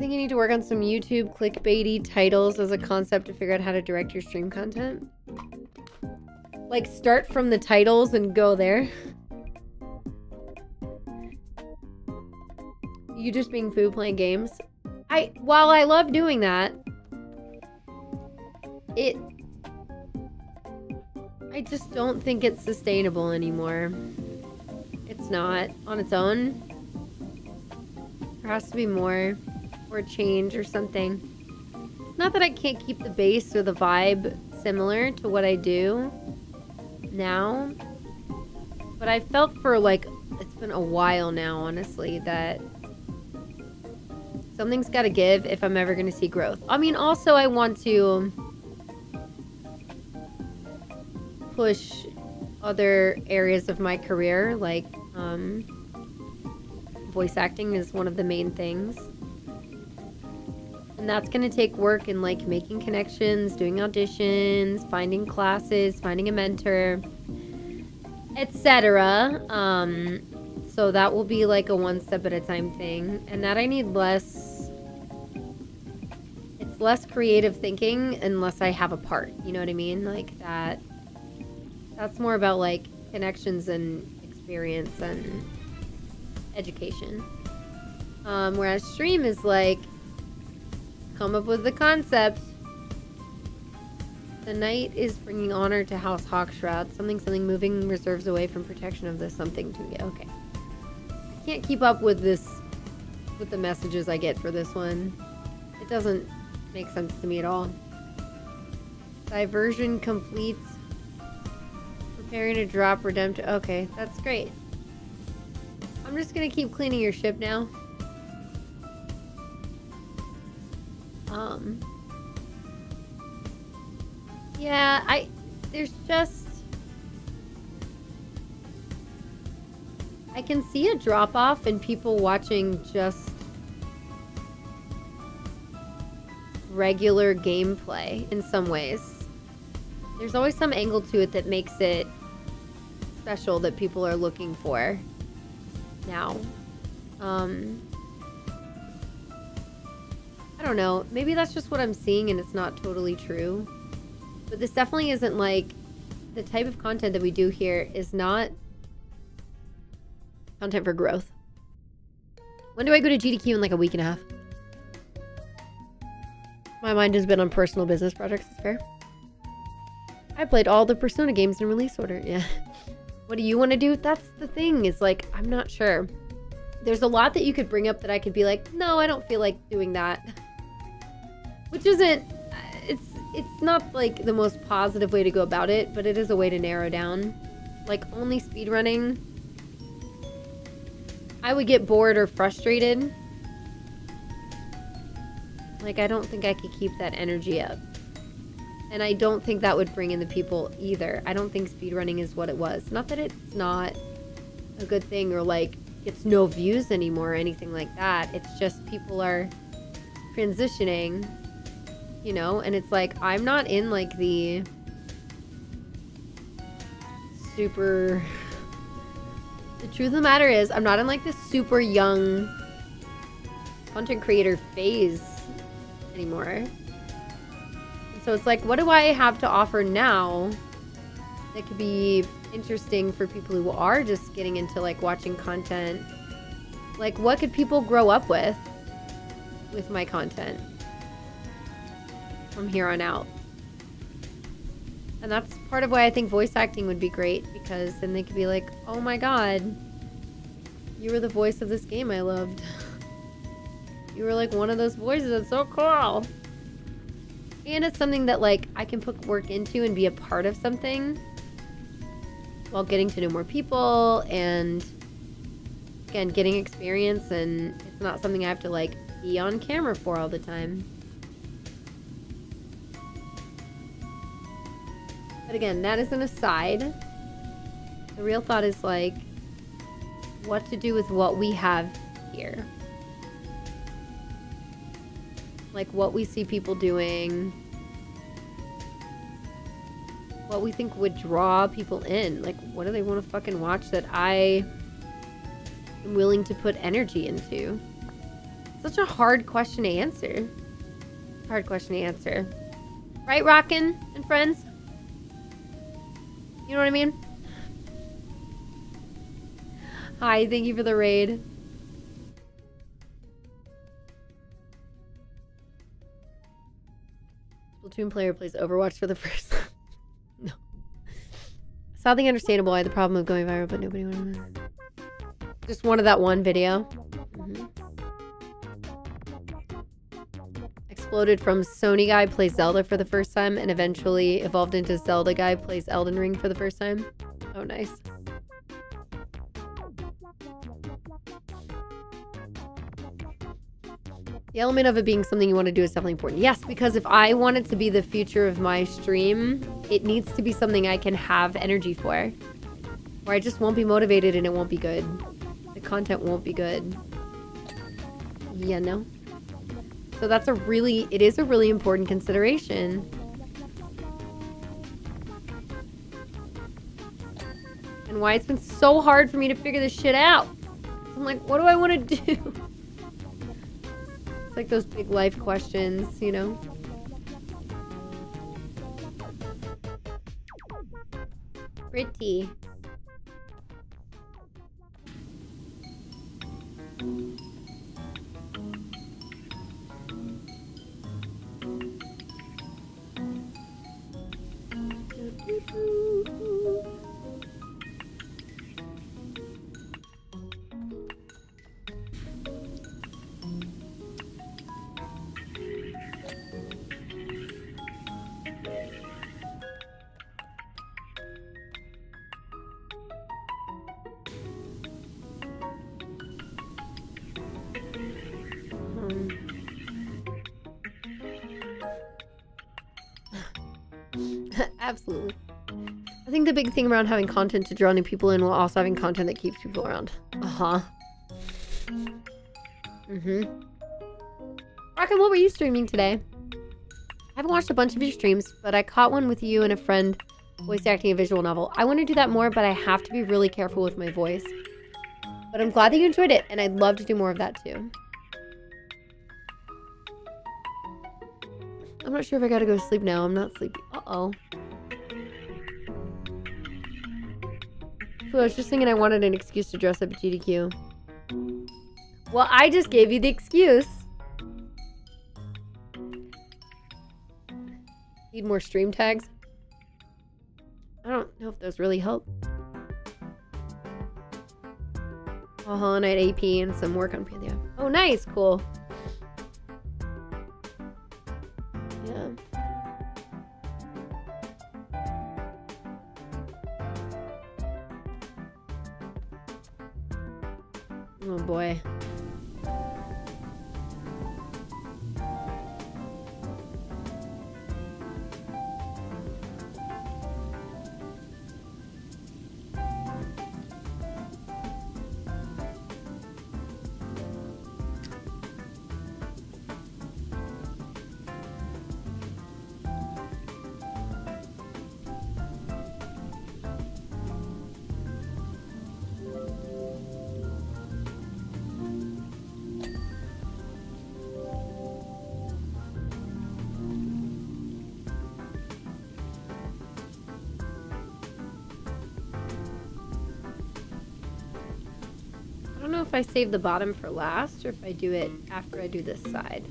Think you need to work on some YouTube clickbaity titles as a concept to figure out how to direct your stream content. Like start from the titles and go there. you just being food playing games. I while I love doing that, it I just don't think it's sustainable anymore. It's not on its own. There has to be more or change or something. Not that I can't keep the base or the vibe similar to what I do now, but I felt for like it's been a while now, honestly, that Something's got to give if I'm ever going to see growth. I mean, also I want to push other areas of my career, like um, voice acting is one of the main things. And that's going to take work in like making connections, doing auditions, finding classes, finding a mentor, etc. Um, so that will be like a one step at a time thing. And that I need less It's less creative thinking unless I have a part. You know what I mean? Like that. That's more about like connections and experience and education. Um, whereas stream is like come up with the concept. The knight is bringing honor to House Hawkshroud. Something, something moving reserves away from protection of the something to get. Okay. I can't keep up with this, with the messages I get for this one. It doesn't make sense to me at all. Diversion complete. Preparing to drop redemption. Okay, that's great. I'm just gonna keep cleaning your ship now. Um. Yeah, I. There's just. I can see a drop off in people watching just regular gameplay in some ways. There's always some angle to it that makes it special that people are looking for now. Um, I don't know. Maybe that's just what I'm seeing and it's not totally true. But this definitely isn't like the type of content that we do here is not content for growth. When do I go to GDQ in like a week and a half? My mind has been on personal business projects, it's fair. I played all the Persona games in release order, yeah. What do you want to do? That's the thing, is like, I'm not sure. there's a lot that you could bring up that I could be like, no, I don't feel like doing that. Which isn't, it's, it's not like the most positive way to go about it, but it is a way to narrow down. Like only speedrunning, I would get bored or frustrated. Like I don't think I could keep that energy up. And I don't think that would bring in the people either. I don't think speedrunning is what it was. Not that it's not a good thing or like it's no views anymore or anything like that. It's just people are transitioning, you know, and it's like I'm not in like the super the truth of the matter is I'm not in like this super young content creator phase anymore. So it's like what do I have to offer now that could be interesting for people who are just getting into like watching content. Like what could people grow up with with my content from here on out? And that's part of why I think voice acting would be great because then they could be like, "Oh my god, you were the voice of this game I loved. you were like one of those voices. It's so cool." And it's something that like I can put work into and be a part of something while getting to know more people and again getting experience and it's not something I have to like be on camera for all the time. But again, that is an aside. The real thought is like what to do with what we have here. Like what we see people doing, what we think would draw people in. Like, what do they want to fucking watch that I am willing to put energy into? Such a hard question to answer. Hard question to answer. Right, Rockin' and friends? You know what I mean? Hi, thank you for the raid. Splatoon player plays Overwatch for the first time. Something understandable why the problem of going viral, but nobody wanted to. Just wanted that one video. Mm -hmm. Exploded from Sony guy plays Zelda for the first time and eventually evolved into Zelda guy plays Elden Ring for the first time. Oh, nice. The element of it being something you want to do is definitely important. Yes, because if I want it to be the future of my stream, it needs to be something I can have energy for. Or I just won't be motivated and it won't be good. The content won't be good. Yeah, no. So that's a really, it is a really important consideration. And why it's been so hard for me to figure this shit out. I'm like, what do I want to do? It's like those big life questions, you know? Pretty. Big thing around having content to draw new people in while also having content that keeps people around. Uh-huh. Mm-hmm. Rockin', what were you streaming today? I haven't watched a bunch of your streams, but I caught one with you and a friend voice acting a visual novel. I want to do that more, but I have to be really careful with my voice. But I'm glad that you enjoyed it, and I'd love to do more of that too. I'm not sure if I gotta go to sleep now. I'm not sleepy. Uh-oh. I was just thinking I wanted an excuse to dress up at GDQ. Well, I just gave you the excuse. Need more stream tags? I don't know if those really help. a Hollow Knight AP and some work on Pantheon. Oh, nice, cool. I save the bottom for last or if I do it after I do this side.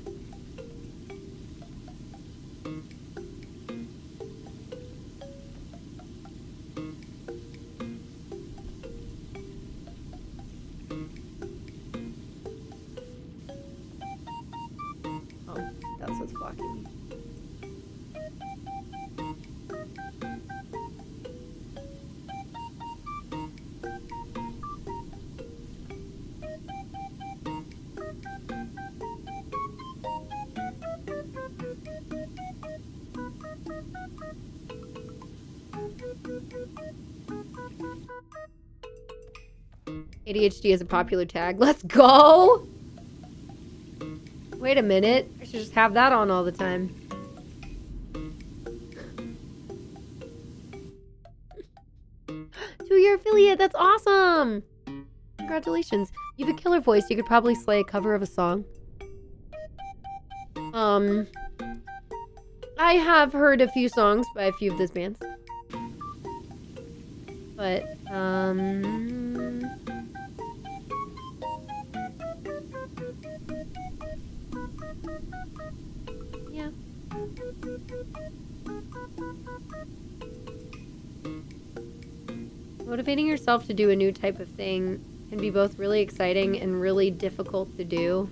ADHD is a popular tag. Let's go! Wait a minute. I should just have that on all the time. Two-year affiliate. That's awesome! Congratulations. You have a killer voice. You could probably slay a cover of a song. Um... I have heard a few songs by a few of those bands. But, um... yourself to do a new type of thing can be both really exciting and really difficult to do.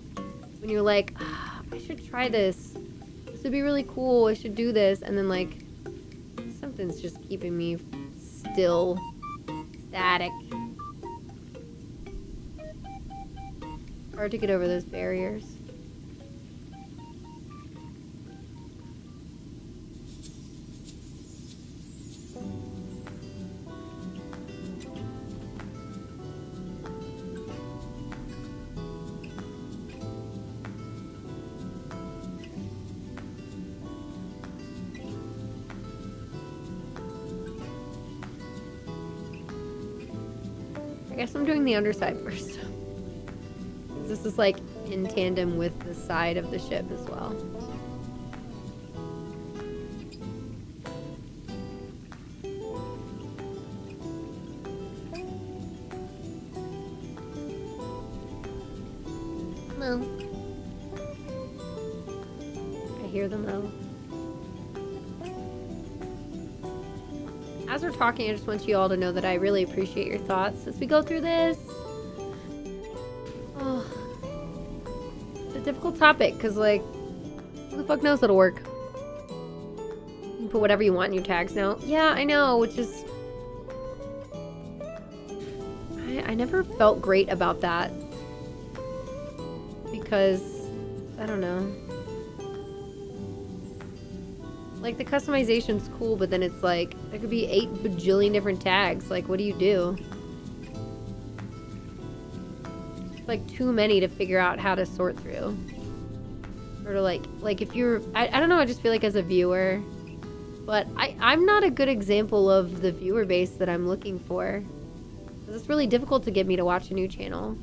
When you're like, ah, I should try this. This would be really cool. I should do this. And then, like, something's just keeping me still, static. Hard to get over those barriers. Guess I'm doing the underside first. This is like in tandem with the side of the ship as well. Talking, I just want you all to know that I really appreciate your thoughts as we go through this. Oh, it's a difficult topic because, like, who the fuck knows it'll work? You put whatever you want in your tags now. Yeah, I know, which is. I, I never felt great about that because I don't know. Like the customization's cool, but then it's like there could be eight bajillion different tags. Like, what do you do? It's like too many to figure out how to sort through. Or to like, like if you're, I, I don't know. I just feel like as a viewer, but I I'm not a good example of the viewer base that I'm looking for. It's really difficult to get me to watch a new channel.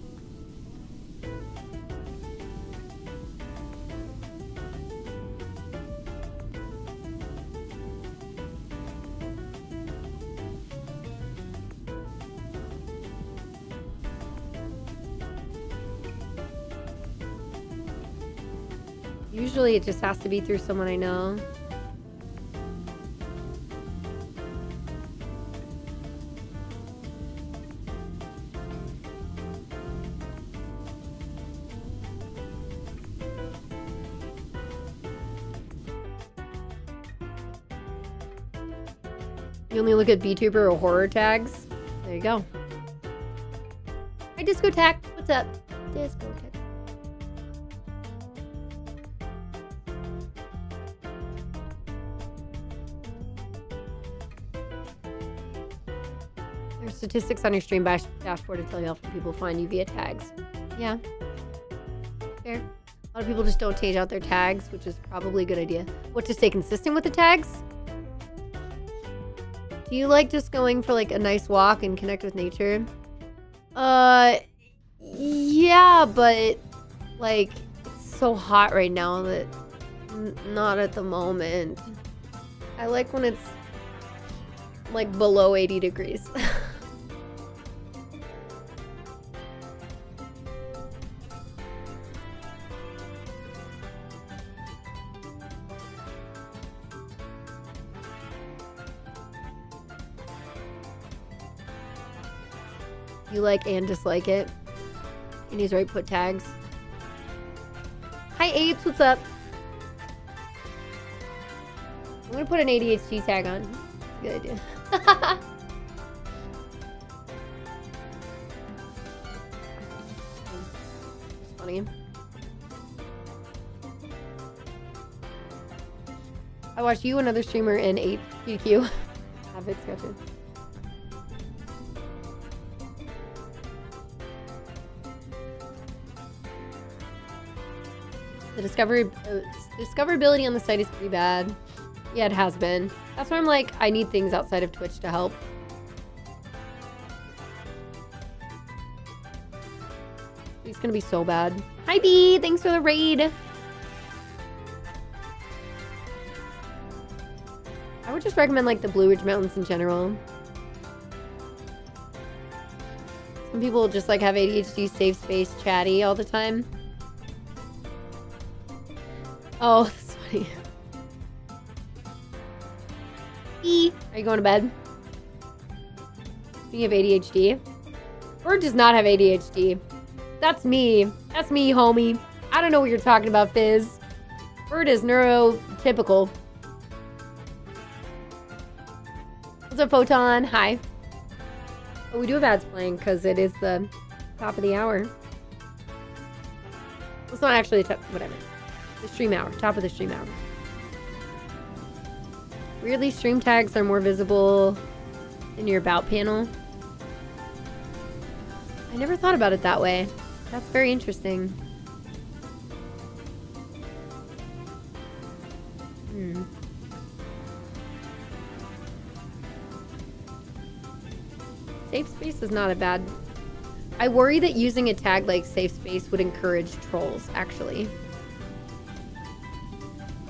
Usually it just has to be through someone I know. You only look at VTuber or horror tags? There you go. Hi, Disco What's up? Disco statistics on your stream bash dashboard tell you how often people find you via tags. Yeah. Fair. A lot of people just don't change out their tags, which is probably a good idea. What, to stay consistent with the tags? Do you like just going for like a nice walk and connect with nature? Uh, yeah, but like it's so hot right now that not at the moment. I like when it's like below 80 degrees. like and dislike it. And he's right, put tags. Hi, Apes, what's up? I'm gonna put an ADHD tag on. Good idea. Funny. I watched you, another streamer, and 8PQ have it sketches. Discovery uh, discoverability on the site is pretty bad. Yeah, it has been. That's why I'm like, I need things outside of Twitch to help. It's gonna be so bad. Hi B, thanks for the raid. I would just recommend like the Blue Ridge Mountains in general. Some people just like have ADHD, safe space, chatty all the time. Oh, that's funny. E, are you going to bed? Speaking of ADHD, Bird does not have ADHD. That's me. That's me, homie. I don't know what you're talking about, Fizz. Bird is neurotypical. What's up, Photon? Hi. Oh, we do have ads playing because it is the top of the hour. It's not actually whatever. The stream hour, top of the stream hour. Weirdly, stream tags are more visible in your about panel. I never thought about it that way. That's very interesting. Hmm. Safe space is not a bad... I worry that using a tag like safe space would encourage trolls, actually.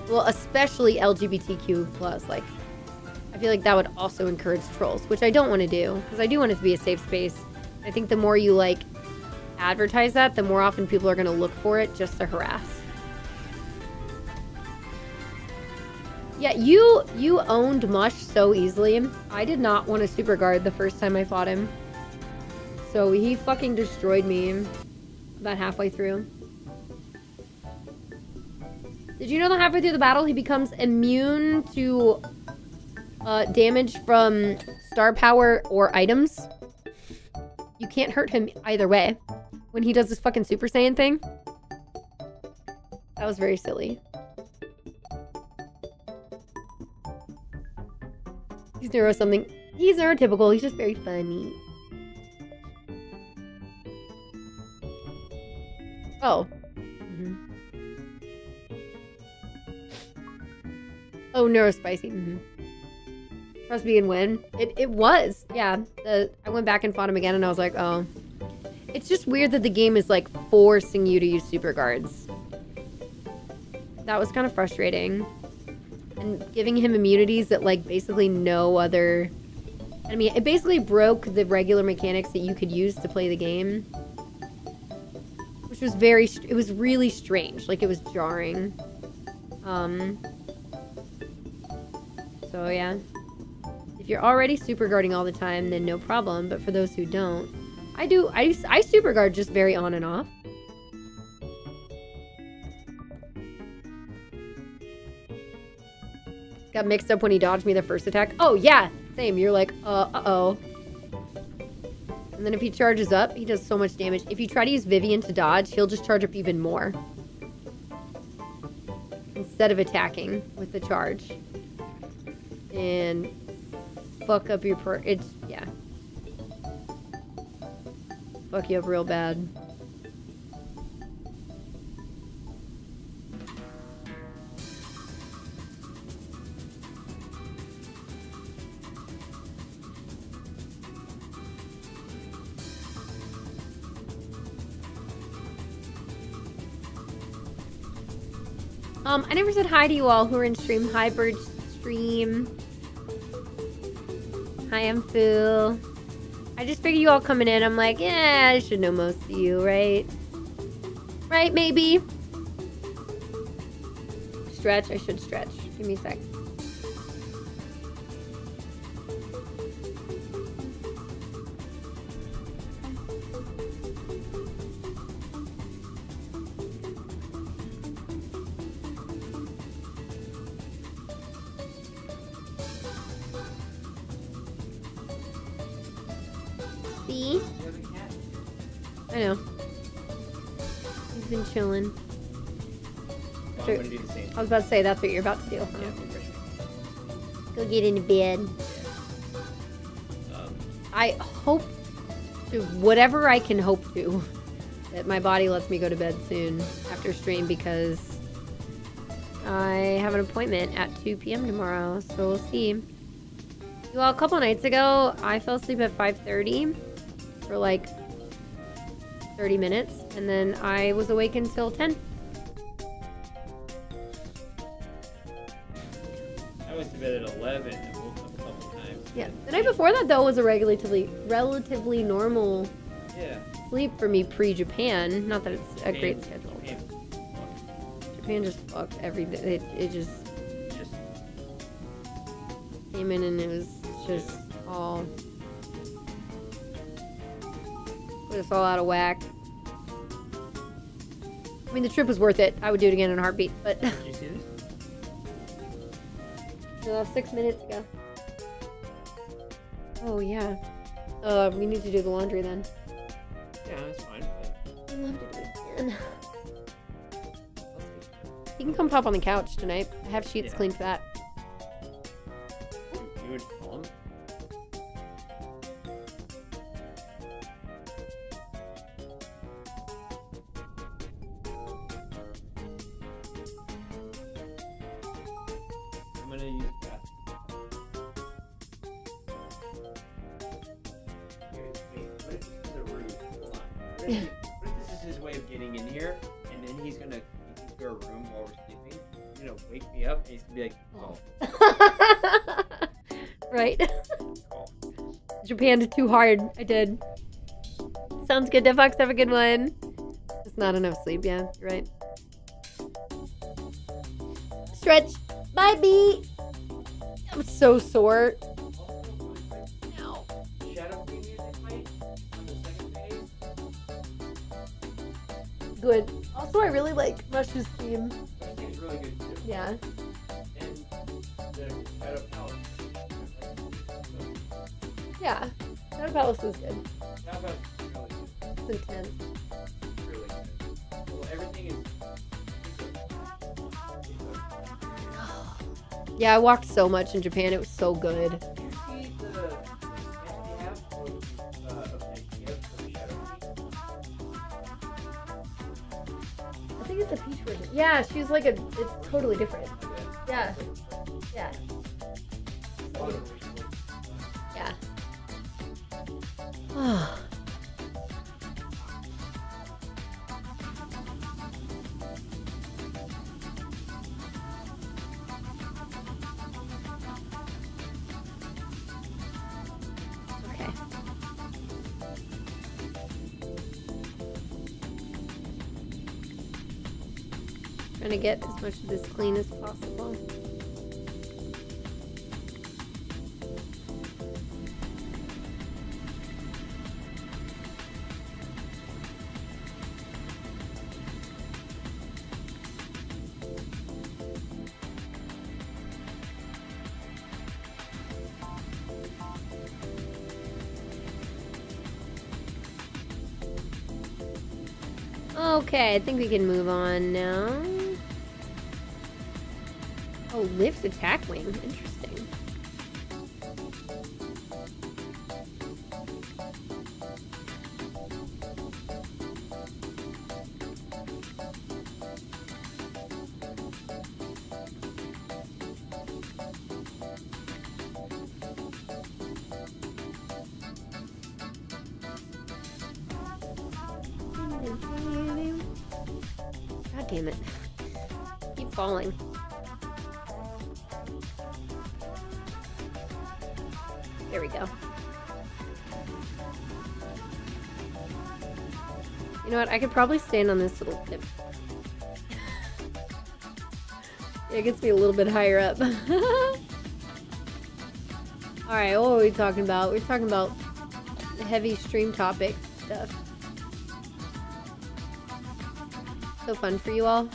Well, especially LGBTQ plus. Like, I feel like that would also encourage trolls, which I don't want to do because I do want it to be a safe space. I think the more you like advertise that, the more often people are going to look for it just to harass. Yeah, you you owned Mush so easily. I did not want to super guard the first time I fought him. So he fucking destroyed me about halfway through. Did you know that halfway through the battle he becomes immune to uh, damage from star power or items? You can't hurt him either way. When he does this fucking Super Saiyan thing. That was very silly. He's neuro something. He's neurotypical. He's just very funny. Oh. Oh, neurospicy. Mm-hmm. Press B and win. It, it was. Yeah. The, I went back and fought him again and I was like, oh. It's just weird that the game is like forcing you to use super guards. That was kind of frustrating. And giving him immunities that like basically no other... I mean, it basically broke the regular mechanics that you could use to play the game. Which was very... It was really strange. Like, it was jarring. Um... So, yeah. If you're already super guarding all the time, then no problem. But for those who don't, I do, I, I super guard just very on and off. Got mixed up when he dodged me the first attack. Oh, yeah. Same. You're like, uh, uh-oh. And then if he charges up, he does so much damage. If you try to use Vivian to dodge, he'll just charge up even more. Instead of attacking with the charge. And fuck up your per- it's, yeah. Fuck you up real bad. Um, I never said hi to you all who are in stream. Hi, Bird Stream. I'm Fu. I just figured you all coming in. I'm like, yeah, I should know most of you, right? Right, maybe? Stretch. I should stretch. Give me a sec. I was about to say that's what you're about to do.
Yeah,
Huh?
refreshing.
Go get into bed.
Um,
I hope to whatever I can hope to that my body lets me go to bed soon after stream because I have an appointment at 2 p.m. tomorrow, so we'll see. Well, a couple nights ago, I fell asleep at 5:30 for like 30 minutes, and then I was awake until 10.
I went to bed at 11 and woke up a couple times.
Yeah, the night before that though was a relatively relatively normal
Yeah.
sleep for me pre-Japan. Not that it's a great schedule.
Japan
Japan just fucked every day. It, it just
just
came in and it was just all put us all out of whack. I mean, the trip was worth it. I would do it again in a heartbeat, but
Did you see this?
no, six minutes ago. Oh yeah. Uh, we need to do the laundry then.
Yeah, that's fine. But
I'd love to do it again. You can come pop on the couch tonight. I have sheets
Yeah.
clean for that. Japan too hard. I did. Sounds good, Dead Fox. Have a good one. Just not enough sleep. Yeah, you're right. Stretch. Bye, bee. I'm so sore. No.
Shadow Queen music played on the second page.
Good. Also, I really like Rush's theme.
Good. Really good.
It's intense.
Really good. Well, everything is.
Yeah, I walked so much in Japan. It was so good.
Did you see the SDF of, uh, of Ikea for the Shadow Queen?
I think it's a peach version. Yeah, she's like a. It's totally different. much of this clean as possible. Okay, I think we can move on now. Oh, lift attack wing. Interesting. Probably stand on this little tip. it gets me a little bit higher up. Alright, what are we talking about? We're talking about heavy stream topic stuff. So fun for you all.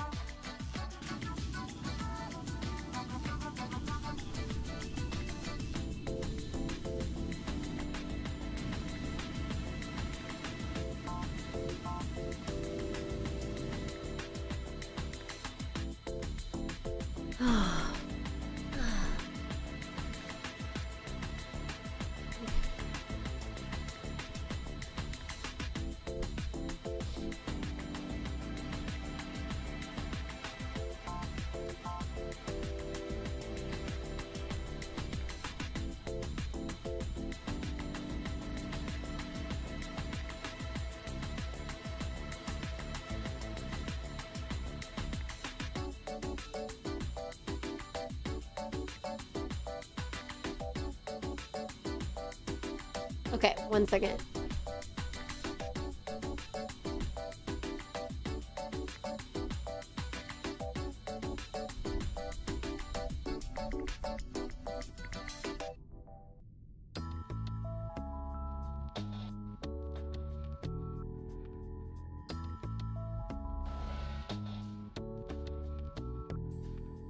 Okay, one second.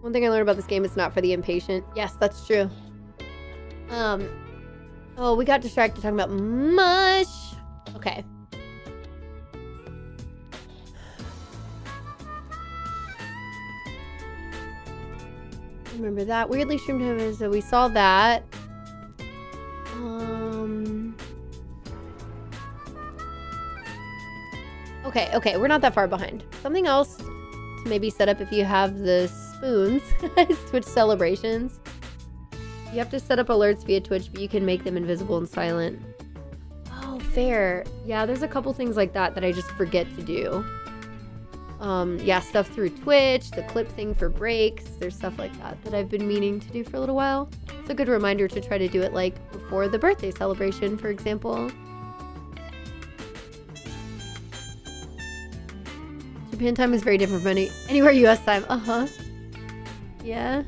One thing I learned about this game is not for the impatient. Yes, that's true. Um, Oh, we got distracted talking about mush. Okay. Remember that weirdly streamed him so we saw that. Um. Okay, okay, we're not that far behind. Something else to maybe set up if you have the spoons, Twitch celebrations. You have to set up alerts via Twitch, but you can make them invisible and silent. Oh, fair. Yeah, there's a couple things like that that I just forget to do. Um, yeah, stuff through Twitch, the clip thing for breaks. There's stuff like that that I've been meaning to do for a little while. It's a good reminder to try to do it like before the birthday celebration, for example. Japan time is very different from any anywhere US time. Uh-huh. Yeah.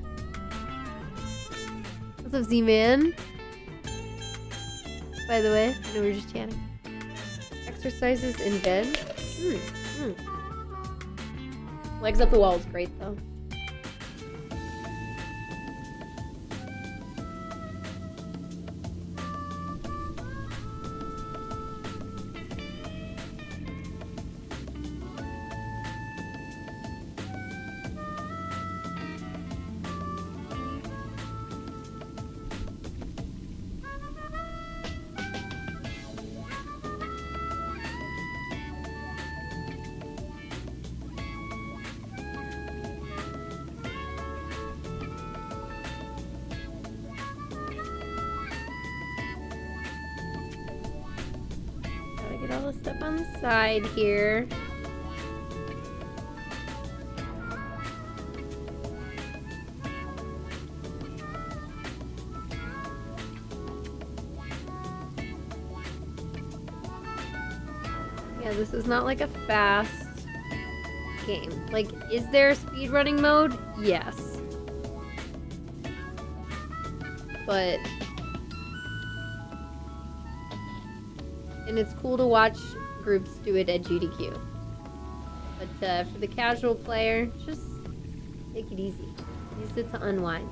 What's up, Z-Man? By the way, I know we are just chatting. Exercises in bed? Hmm. hmm. Legs up the wall is great, though. Here. Yeah, this is not like a fast game. Like, is there a speedrunning mode? Yes. But and it's cool to watch groups do it at GDQ. But uh, for the casual player, just take it easy. Use it to unwind.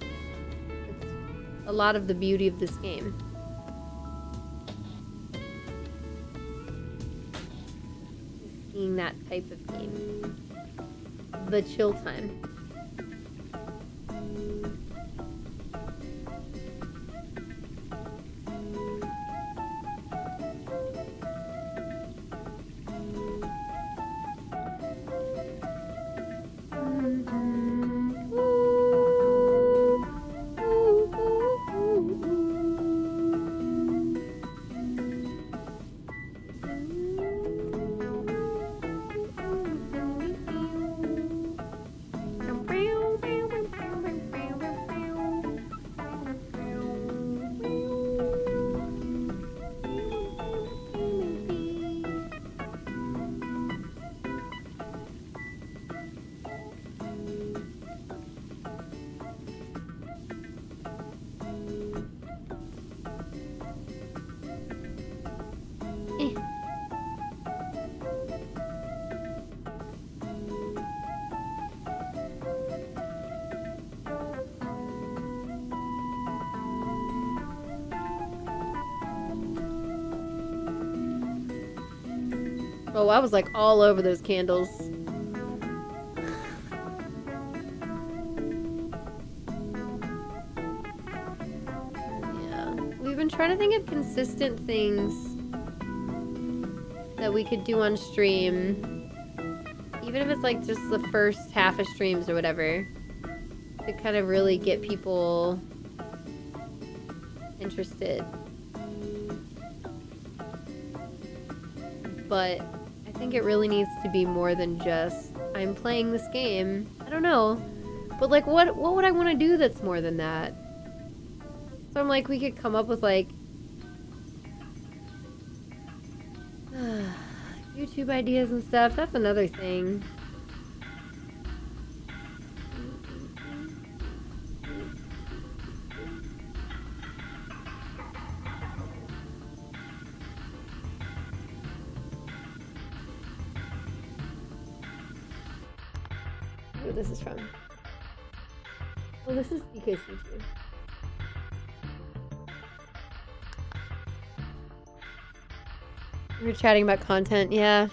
It's a lot of the beauty of this game. being that type of game. The chill time. Oh, I was like all over those candles. yeah. We've been trying to think of consistent things that we could do on stream. Even if it's like just the first half of streams or whatever. To kind of really get people interested. But I think it really needs to be more than just I'm playing this game. I don't know. But like what what would I want to do that's more than that? So I'm like we could come up with like YouTube ideas and stuff. That's another thing. Chatting about content, yeah.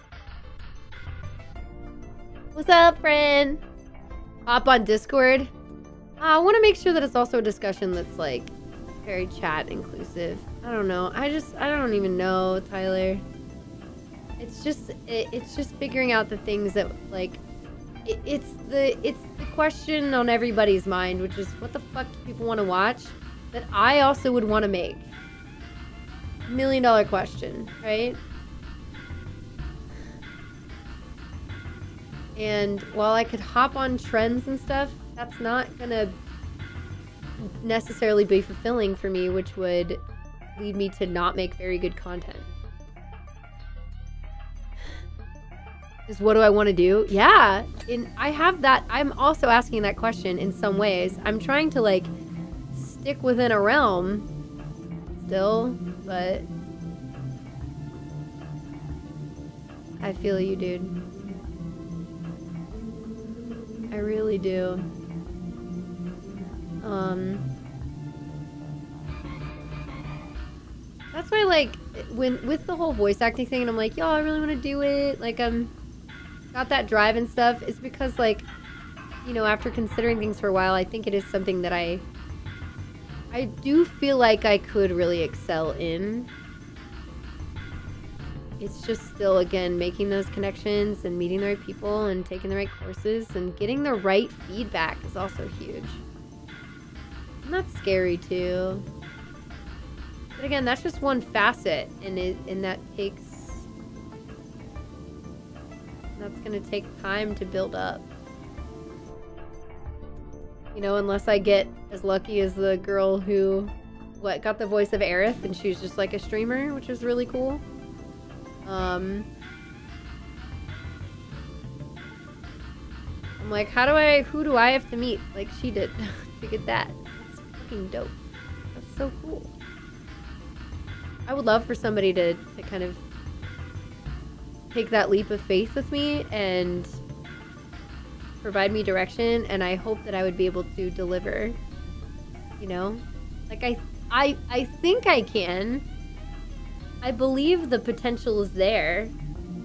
What's up, friend? Hop on Discord. Uh, I want to make sure that it's also a discussion that's like very chat inclusive. I don't know. I just I don't even know, Tyler. It's just it, it's just figuring out the things that like it, it's the it's the question on everybody's mind, which is what the fuck do people want to watch that I also would want to make. Million dollar question, right? And while I could hop on trends and stuff, that's not gonna necessarily be fulfilling for me, which would lead me to not make very good content. Is what do I want to do? Yeah, and I have that. I'm also asking that question in some ways. I'm trying to like stick within a realm still, but I feel you, dude. I really do. Um, that's why, like, when with the whole voice acting thing, and I'm like, yo, I really want to do it. Like, I'm got that drive and stuff. It's because, like, you know, after considering things for a while, I think it is something that I, I do feel like I could really excel in. It's just still, again, making those connections and meeting the right people and taking the right courses and getting the right feedback is also huge. And that's scary too. But again, that's just one facet, and it and that takes that's gonna take time to build up. You know, unless I get as lucky as the girl who what got the voice of Aerith and she was just like a streamer, which is really cool. Um, I'm like, how do I, who do I have to meet like she did to get that? That's fucking dope. That's so cool. I would love for somebody to, to kind of take that leap of faith with me and provide me direction and I hope that I would be able to deliver. You know? Like I I I think I can I believe the potential is there,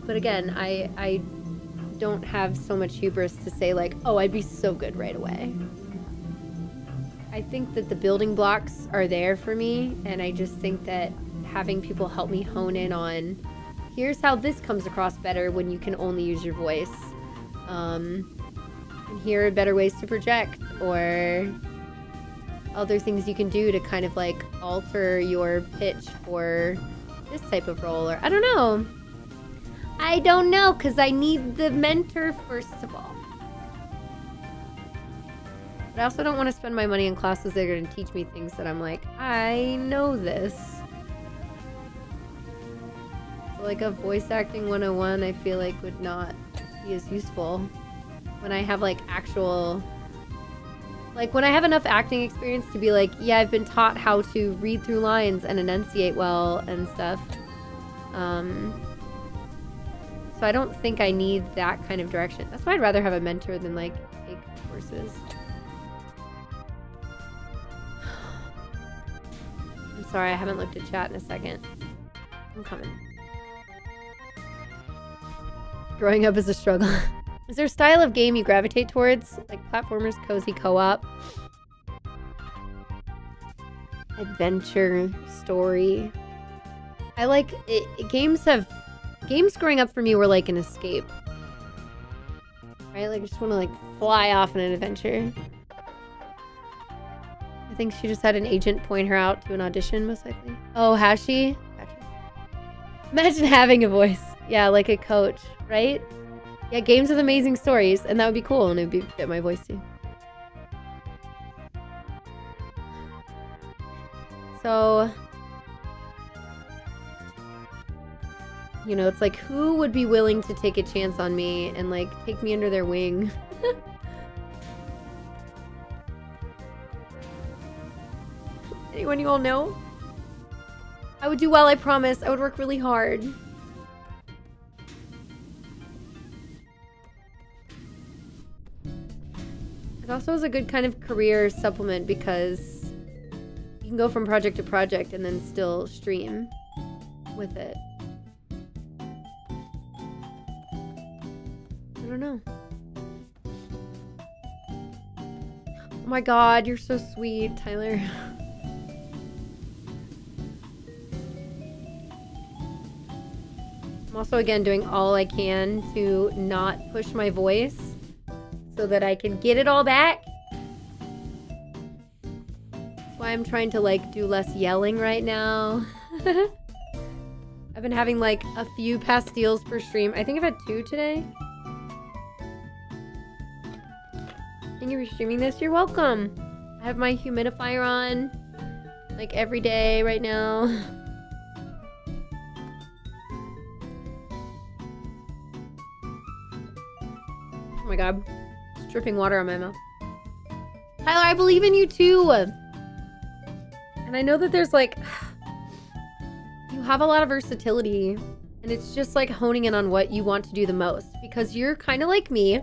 but again, I I don't have so much hubris to say like, oh, I'd be so good right away. I think that the building blocks are there for me, and I just think that having people help me hone in on here's how this comes across better when you can only use your voice. Um, and here are better ways to project, or other things you can do to kind of like alter your pitch for this type of role, or I don't know. I don't know, because I need the mentor first of all. But I also don't want to spend my money in classes that are going to teach me things that I'm like, I know this. So like a voice acting 101, I feel like would not be as useful when I have like actual. Like when I have enough acting experience to be like, yeah, I've been taught how to read through lines and enunciate well and stuff. Um, so I don't think I need that kind of direction. That's why I'd rather have a mentor than like take courses. I'm sorry, I haven't looked at chat in a second. I'm coming. Growing up is a struggle. is there a style of game you gravitate towards? Like platformers, cozy co-op? Adventure, story. I like it, games have games growing up for me were like an escape. Right? Like I just want to like fly off on an adventure. I think she just had an agent point her out to an audition, most likely. Oh, has she? Imagine having a voice. Yeah, like a coach, right? Yeah, games with amazing stories, and that would be cool, and it would be fit my voice too. So, you know, it's like, who would be willing to take a chance on me and like take me under their wing? Anyone you all know? I would do well, I promise. I would work really hard. It also is a good kind of career supplement because you can go from project to project and then still stream with it. I don't know. Oh my god, you're so sweet, Tyler. I'm also, again, doing all I can to not push my voice so that I can get it all back. Why I'm trying to, like, do less yelling right now. I've been having, like, a few pastilles per stream. I think I've had two today. Thank you for streaming this. You're welcome. I have my humidifier on, like, every day right now. Oh my god. Dripping water on my mouth. Tyler, I believe in you too! And I know that there's like... You have a lot of versatility. And it's just like honing in on what you want to do the most. Because you're kind of like me.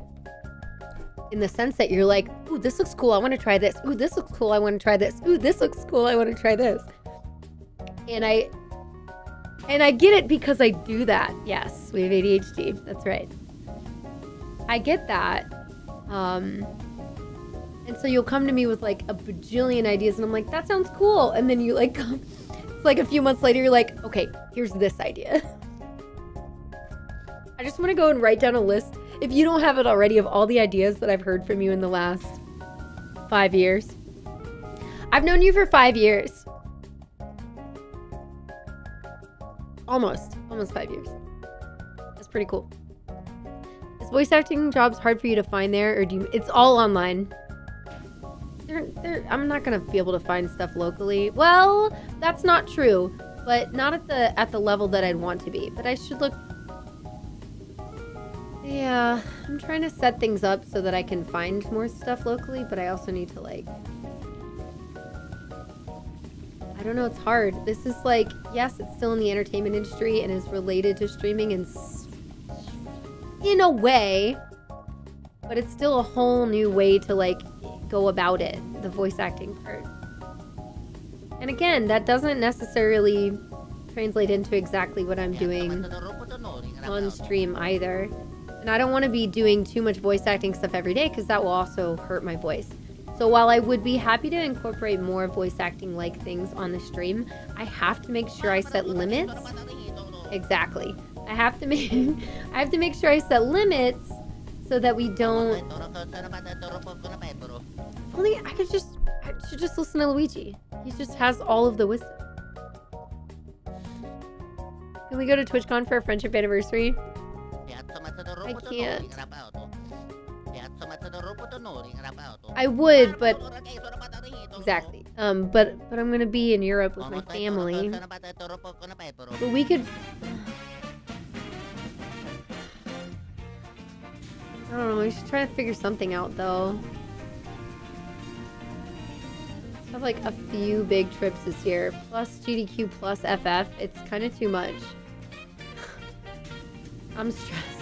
In the sense that you're like, ooh, this looks cool. I want to try this. Ooh, this looks cool. I want to try this. Ooh, this looks cool. I want to try this. And I... And I get it because I do that. Yes, we have ADHD. That's right. I get that. Um, and so you'll come to me with like a bajillion ideas, and I'm like, that sounds cool. And then you like come, it's like a few months later, you're like, okay, here's this idea. I just want to go and write down a list, if you don't have it already, of all the ideas that I've heard from you in the last five years. I've known you for five years. Almost. Almost five years. That's pretty cool. Is voice acting jobs hard for you to find there, or do you? It's all online. They're, they're, I'm not gonna be able to find stuff locally. Well, that's not true, but not at the at the level that I'd want to be. But I should look. Yeah, I'm trying to set things up so that I can find more stuff locally, but I also need to like. I don't know, it's hard. This is like, yes, it's still in the entertainment industry and is related to streaming and in a way, but it's still a whole new way to like go about it, the voice acting part. And again, that doesn't necessarily translate into exactly what I'm doing on stream either. And I don't want to be doing too much voice acting stuff every day because that will also hurt my voice. So while I would be happy to incorporate more voice acting like things on the stream, I have to make sure I set limits. Exactly. I have to make I have to make sure I set limits so that we don't if only I could just I should just listen to Luigi. He just has all of the wisdom. Can we go to TwitchCon for a friendship anniversary? I can't. I would, but exactly. Um, but but I'm gonna be in Europe with my family. But we could. I don't know. We should try to figure something out though. I have like a few big trips this year, plus GDQ plus FF. It's kind of too much. I'm stressed.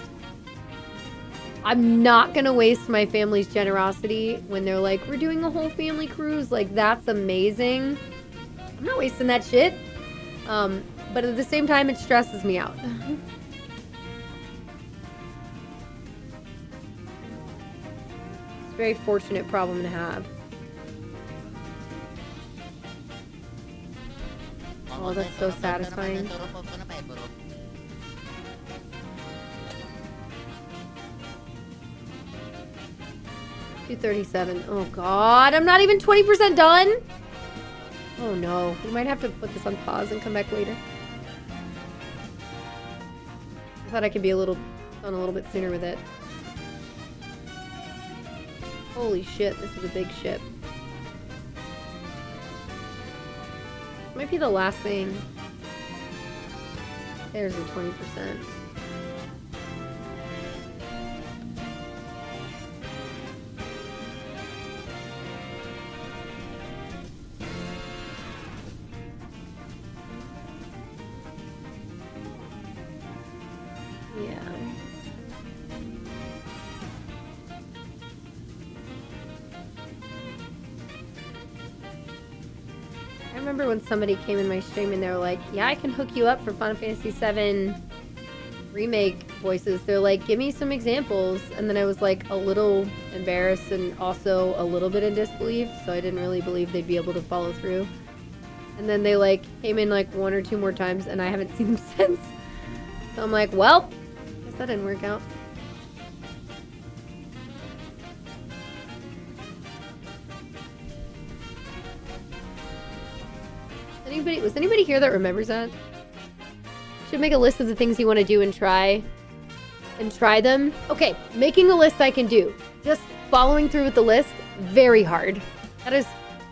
I'm not gonna waste my family's generosity when they're like, we're doing a whole family cruise. Like, that's amazing. I'm not wasting that shit. Um, but at the same time, it stresses me out. very fortunate problem to have. Oh, oh, that's so satisfying. Two thirty-seven. Oh god, I'm not even twenty percent done. Oh no, we might have to put this on pause and come back later. I thought I could be a little done a little bit sooner with it. Holy shit, this is a big ship. Might be the last thing. There's a 20%. Somebody came in my stream and they were like, yeah, I can hook you up for Final Fantasy VII remake voices. They're like, give me some examples. And then I was like a little embarrassed and also a little bit in disbelief. So I didn't really believe they'd be able to follow through. And then they like came in like one or two more times and I haven't seen them since. So I'm like, well, guess that didn't work out. Anybody was anybody here that remembers that? Should make a list of the things you want to do and try. And try them. Okay, making a list I can do. Just following through with the list, very hard. That is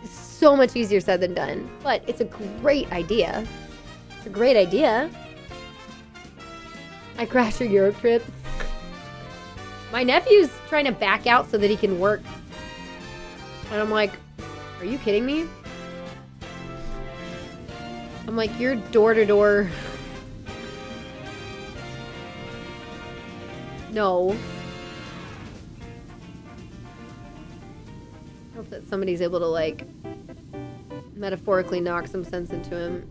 so much easier said than done. But it's a great idea. It's a great idea. I crashed your Europe trip. My nephew's trying to back out so that he can work. And I'm like, are you kidding me? I'm like, you're door to door. No. Hope that somebody's able to, like, metaphorically knock some sense into him.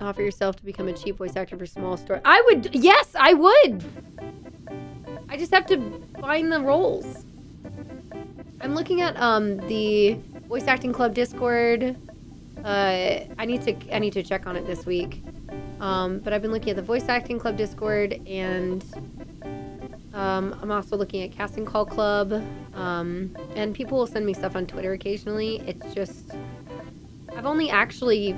Offer yourself to become a cheap voice actor for small story. I would, yes, I would. I just have to find the roles. I'm looking at um the voice acting club Discord. Uh, I need to I need to check on it this week. Um, but I've been looking at the voice acting club Discord, and um, I'm also looking at casting call club. Um, and people will send me stuff on Twitter occasionally. It's just I've only actually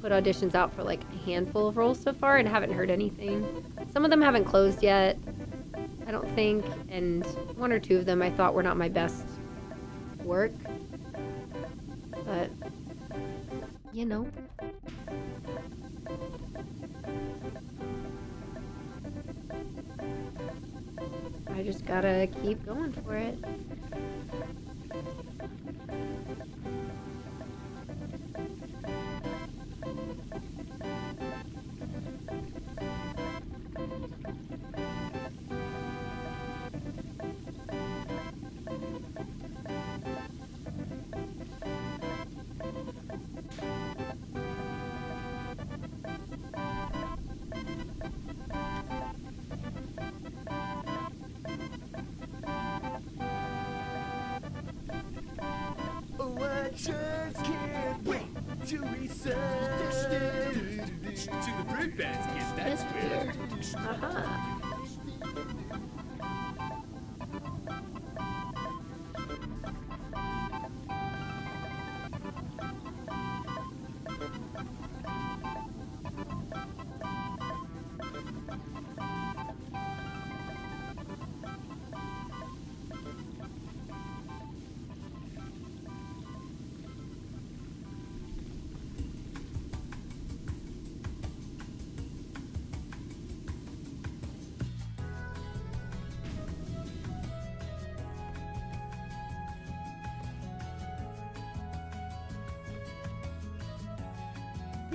put auditions out for like a handful of roles so far, and haven't heard anything. Some of them haven't closed yet. I don't think, and one or two of them I thought were not my best work. But, you know. I just gotta keep going for it.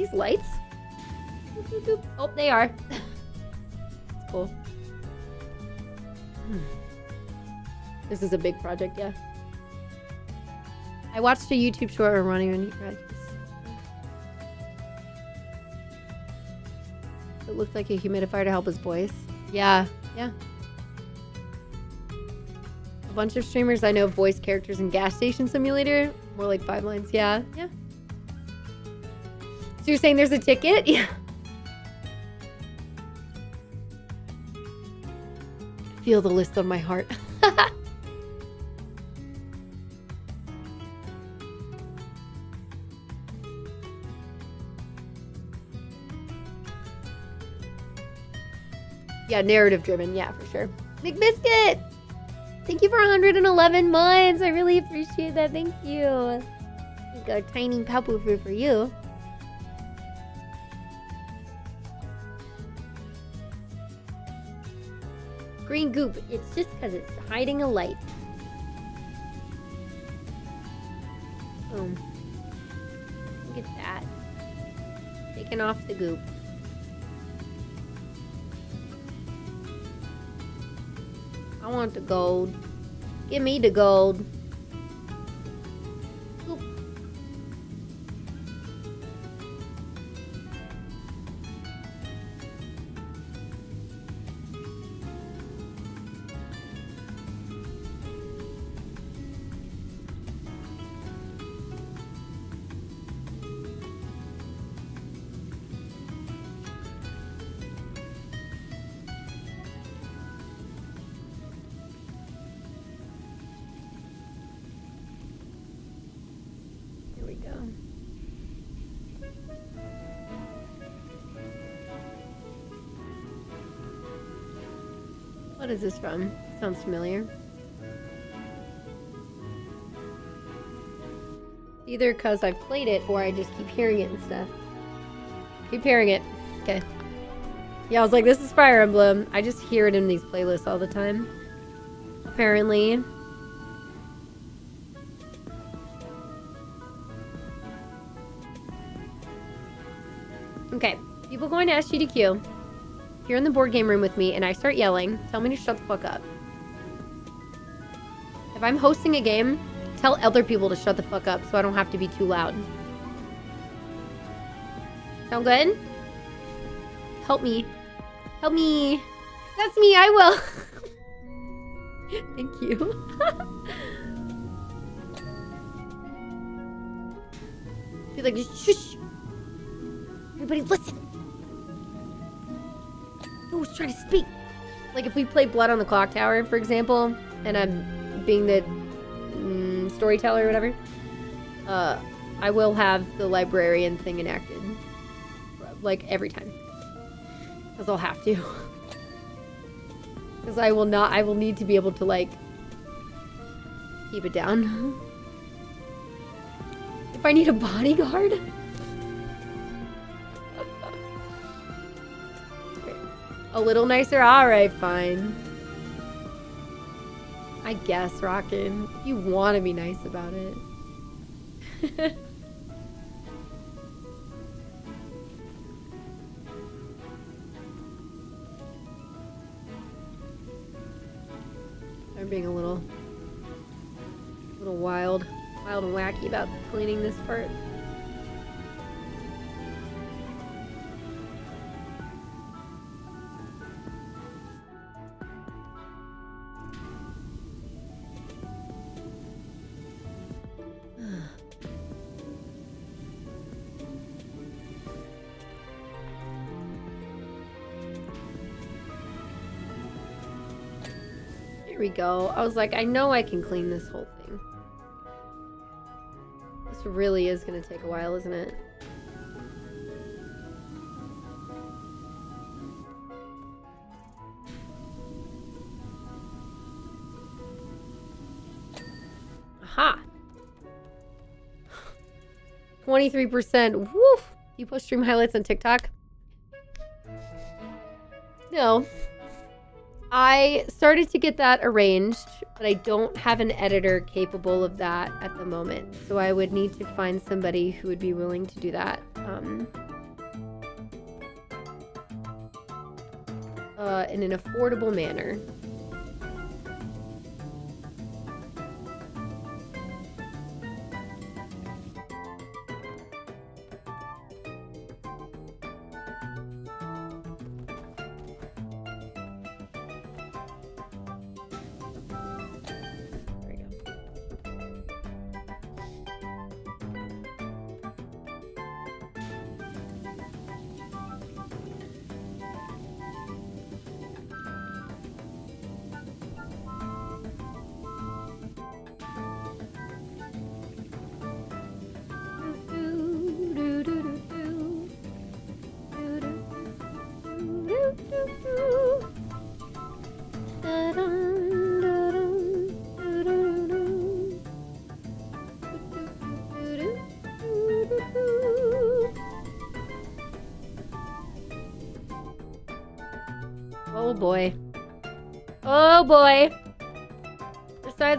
These lights? Oh, they are. That's cool. Hmm. This is a big project, yeah. I watched a YouTube short on Ronnie Ronnie Radcliffe. It looked like a humidifier to help his voice. Yeah, yeah. A bunch of streamers I know voice characters in Gas Station Simulator. More like five lines. Yeah, yeah. So you're saying there's a ticket? Yeah. Feel the list on my heart. yeah, narrative driven. Yeah, for sure. Nick Biscuit! Thank you for 111 months. I really appreciate that. Thank you. Got a tiny papu for you. Goop. It's just because it's hiding a light. Boom. Look at that. Taking off the goop. I want the gold. Give me the gold. Is this from? Sounds familiar. Either because I've played it or I just keep hearing it and stuff. Keep hearing it. Okay. Yeah, I was like, this is Fire Emblem. I just hear it in these playlists all the time. Apparently. Okay, people going to SGDQ. If you're in the board game room with me and I start yelling, tell me to shut the fuck up. If I'm hosting a game, tell other people to shut the fuck up so I don't have to be too loud. Sound good? Help me. Help me. That's me, I will. Thank you. Be like, shush. Everybody listen. Trying to speak? Like if we play Blood on the Clocktower, for example, and I'm being the mm, storyteller or whatever, uh, I will have the librarian thing enacted. Like every time. Because I'll have to. Because I will not, I will need to be able to like keep it down. if I need a bodyguard. A little nicer? Alright, fine. I guess, Rockin'. You want to be nice about it. I'm being a little, little wild, wild and wacky about cleaning this part. There we go. I was like, I know I can clean this whole thing. This really is going to take a while, isn't it? Aha! 23%. Woof! You post stream highlights on TikTok? No. I started to get that arranged, but I don't have an editor capable of that at the moment. So I would need to find somebody who would be willing to do that. Um, uh, in an affordable manner.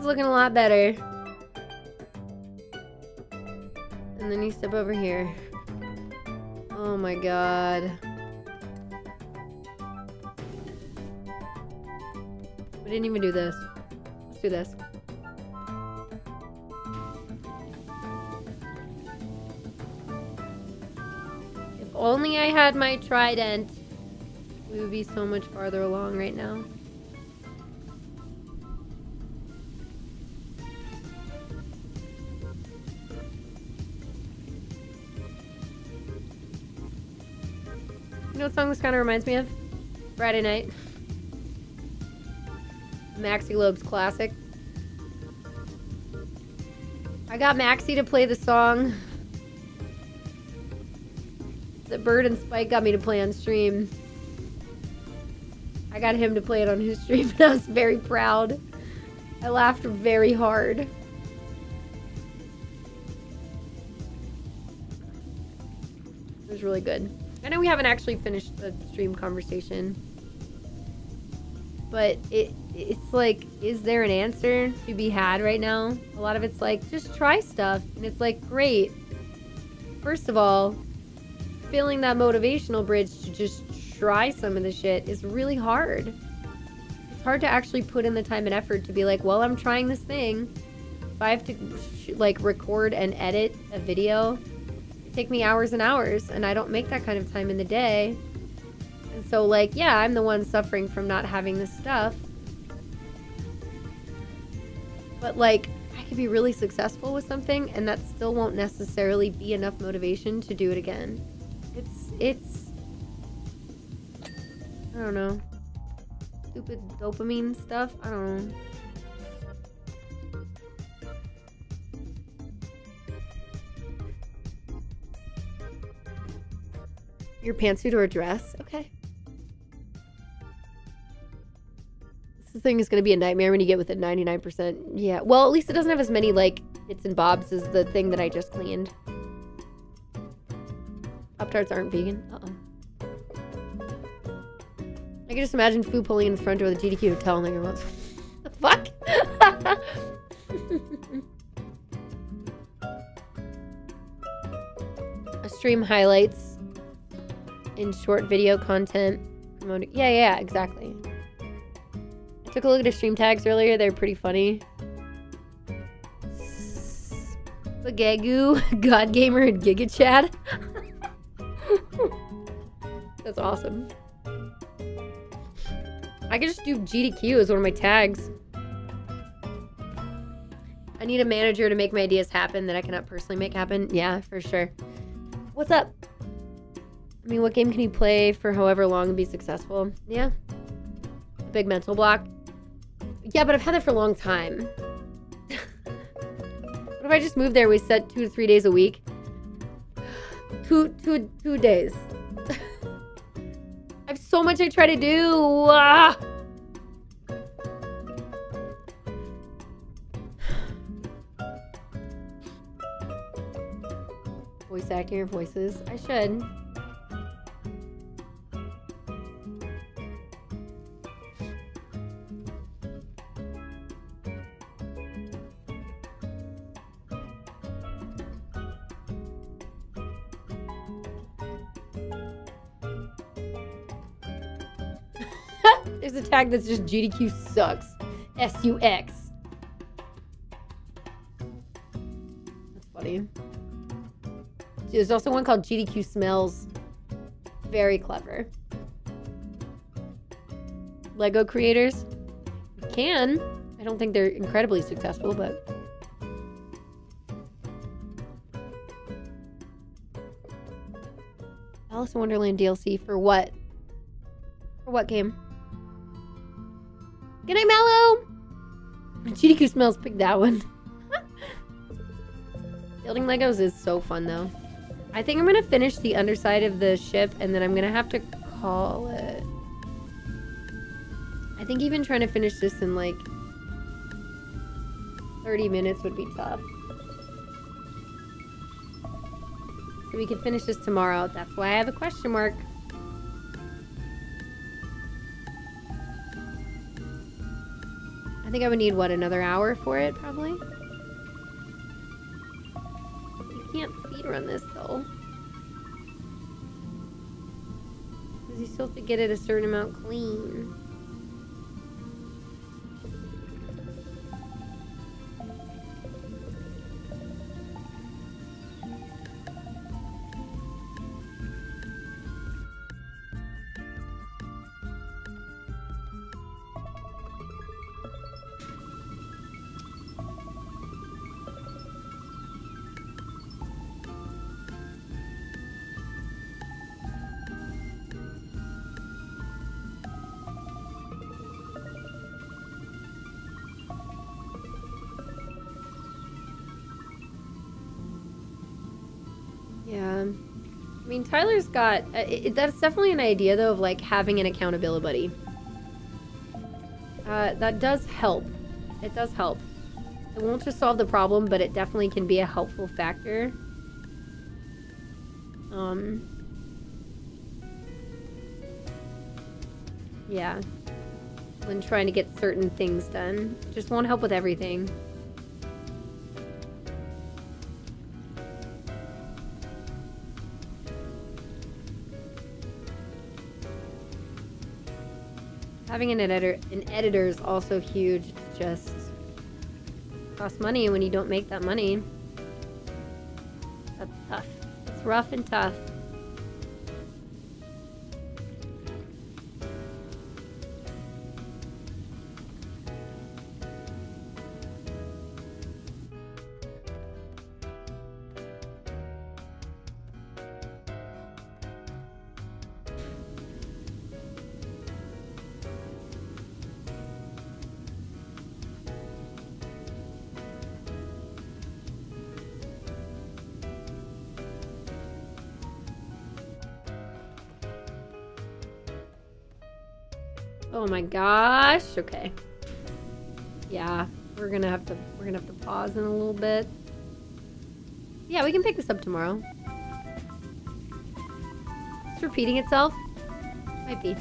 Side's looking a lot better. And then you step over here. Oh my god. We didn't even do this. Let's do this. If only I had my trident, we would be so much farther along right now. This kind of reminds me of? Friday Night. Maxi Loeb's classic. I got Maxi to play the song that Bird and Spike got me to play on stream. I got him to play it on his stream, and I was very proud. I laughed very hard. It was really good. I know we haven't actually finished the stream conversation, but it it's like, is there an answer to be had right now? A lot of it's like, just try stuff, and it's like, great. First of all, feeling that motivational bridge to just try some of the shit is really hard. It's hard to actually put in the time and effort to be like, well, I'm trying this thing. If I have to like record and edit a video, take me hours and hours, and I don't make that kind of time in the day. And so, like, yeah, I'm the one suffering from not having this stuff. But like, I could be really successful with something, and that still won't necessarily be enough motivation to do it again. It's it's I don't know. Stupid dopamine stuff. I don't know. Your pantsuit or a dress? Okay. This thing is going to be a nightmare when you get with it 99%. Yeah. Well, at least it doesn't have as many, like, bits and bobs as the thing that I just cleaned. Pop-Tarts aren't vegan. Uh-oh. I can just imagine Fu pulling in the front door of the GDQ hotel and going, the fuck? A stream highlights in short video content. Yeah, yeah, exactly. I took a look at his stream tags earlier. They're pretty funny. Spagagu, God Gamer, and Giga Chad. That's awesome. I could just do GDQ as one of my tags. I need a manager to make my ideas happen that I cannot personally make happen. Yeah, for sure. What's up? I mean, what game can you play for however long and be successful? Yeah. Big mental block. Yeah, but I've had that for a long time. what if I just moved there? We set two to three days a week. Two, two, two days. I have so much I try to do. Ah! Voice acting your voices. I should. Tag that's just GDQ sucks. S-U-X. That's funny. There's also one called GDQ Smells. Very clever. Lego creators can. I don't think they're incredibly successful, but Alice in Wonderland DLC for what? For what game? Good night, Mallow! GDQ smells picked that one. Building Legos is so fun though. I think I'm gonna finish the underside of the ship and then I'm gonna have to call it. I think even trying to finish this in like 30 minutes would be tough. So we can finish this tomorrow. That's why I have a question mark. Think I would need, what, another hour for it, probably? You can't speedrun this, though. Because you still have to get it a certain amount clean. Mean, Tyler's got. Uh, it, that's definitely an idea, though, of like having an accountability buddy. Uh, that does help. It does help. It won't just solve the problem, but it definitely can be a helpful factor. Um. Yeah. When trying to get certain things done. Just won't help with everything. Having an editor an editor is also huge. It's just costs money when you don't make that money. That's tough. It's rough and tough. Gosh. Okay. Yeah, we're gonna have to we're gonna have to pause in a little bit. Yeah, we can pick this up tomorrow. It's repeating itself. Might be.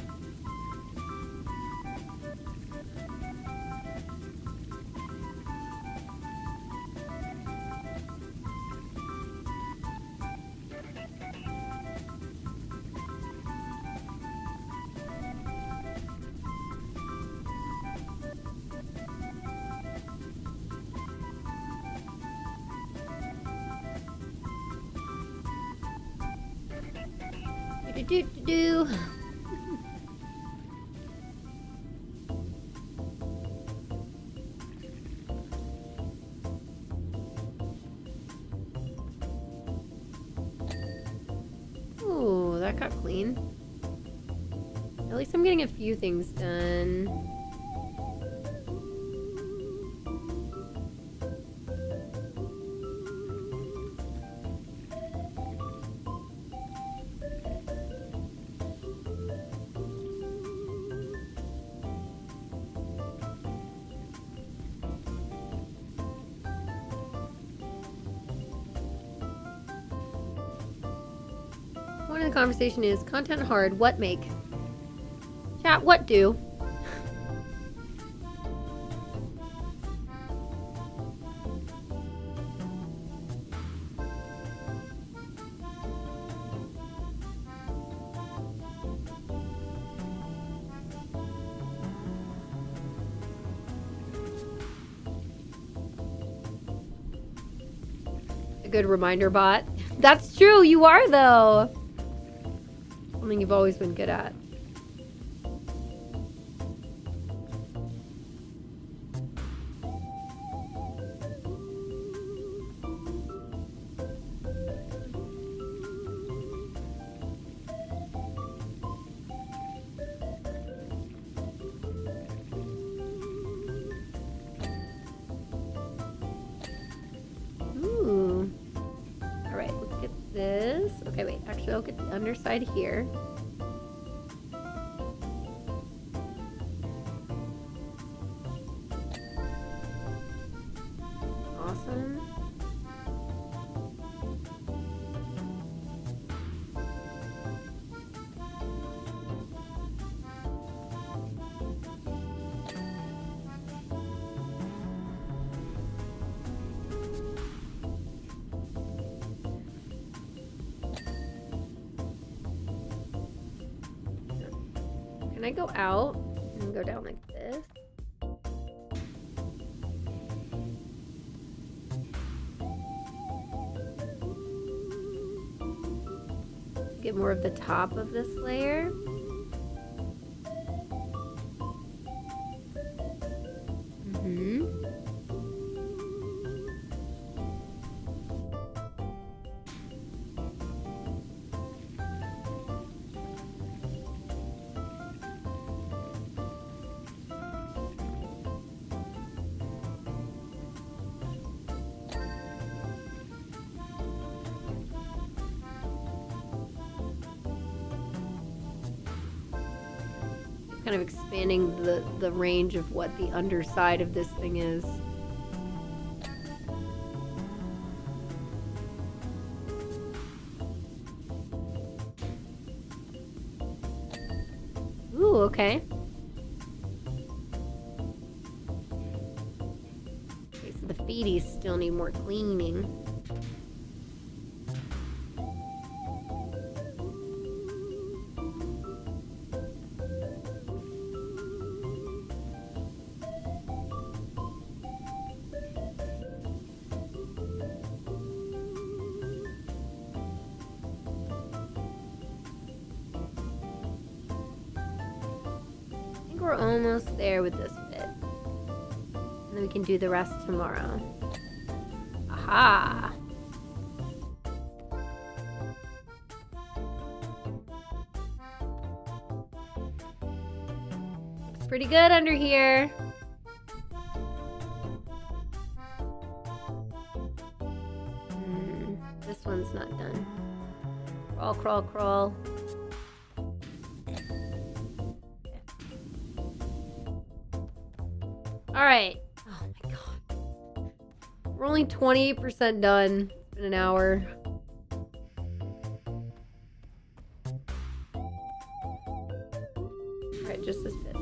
Do do do. Ooh, that got clean. At least I'm getting a few things done. Conversation is content hard. What make? Chat. What do? A good reminder bot. That's true. You are though. Something you've always been good at. The top of this layer. Expanding the the range of what the underside of this thing is. Ooh, okay. Okay, so the feeties still need more cleaning. Do the rest tomorrow. Aha! Looks pretty good under here. Twenty-eight percent done in an hour. Alright, just this bit.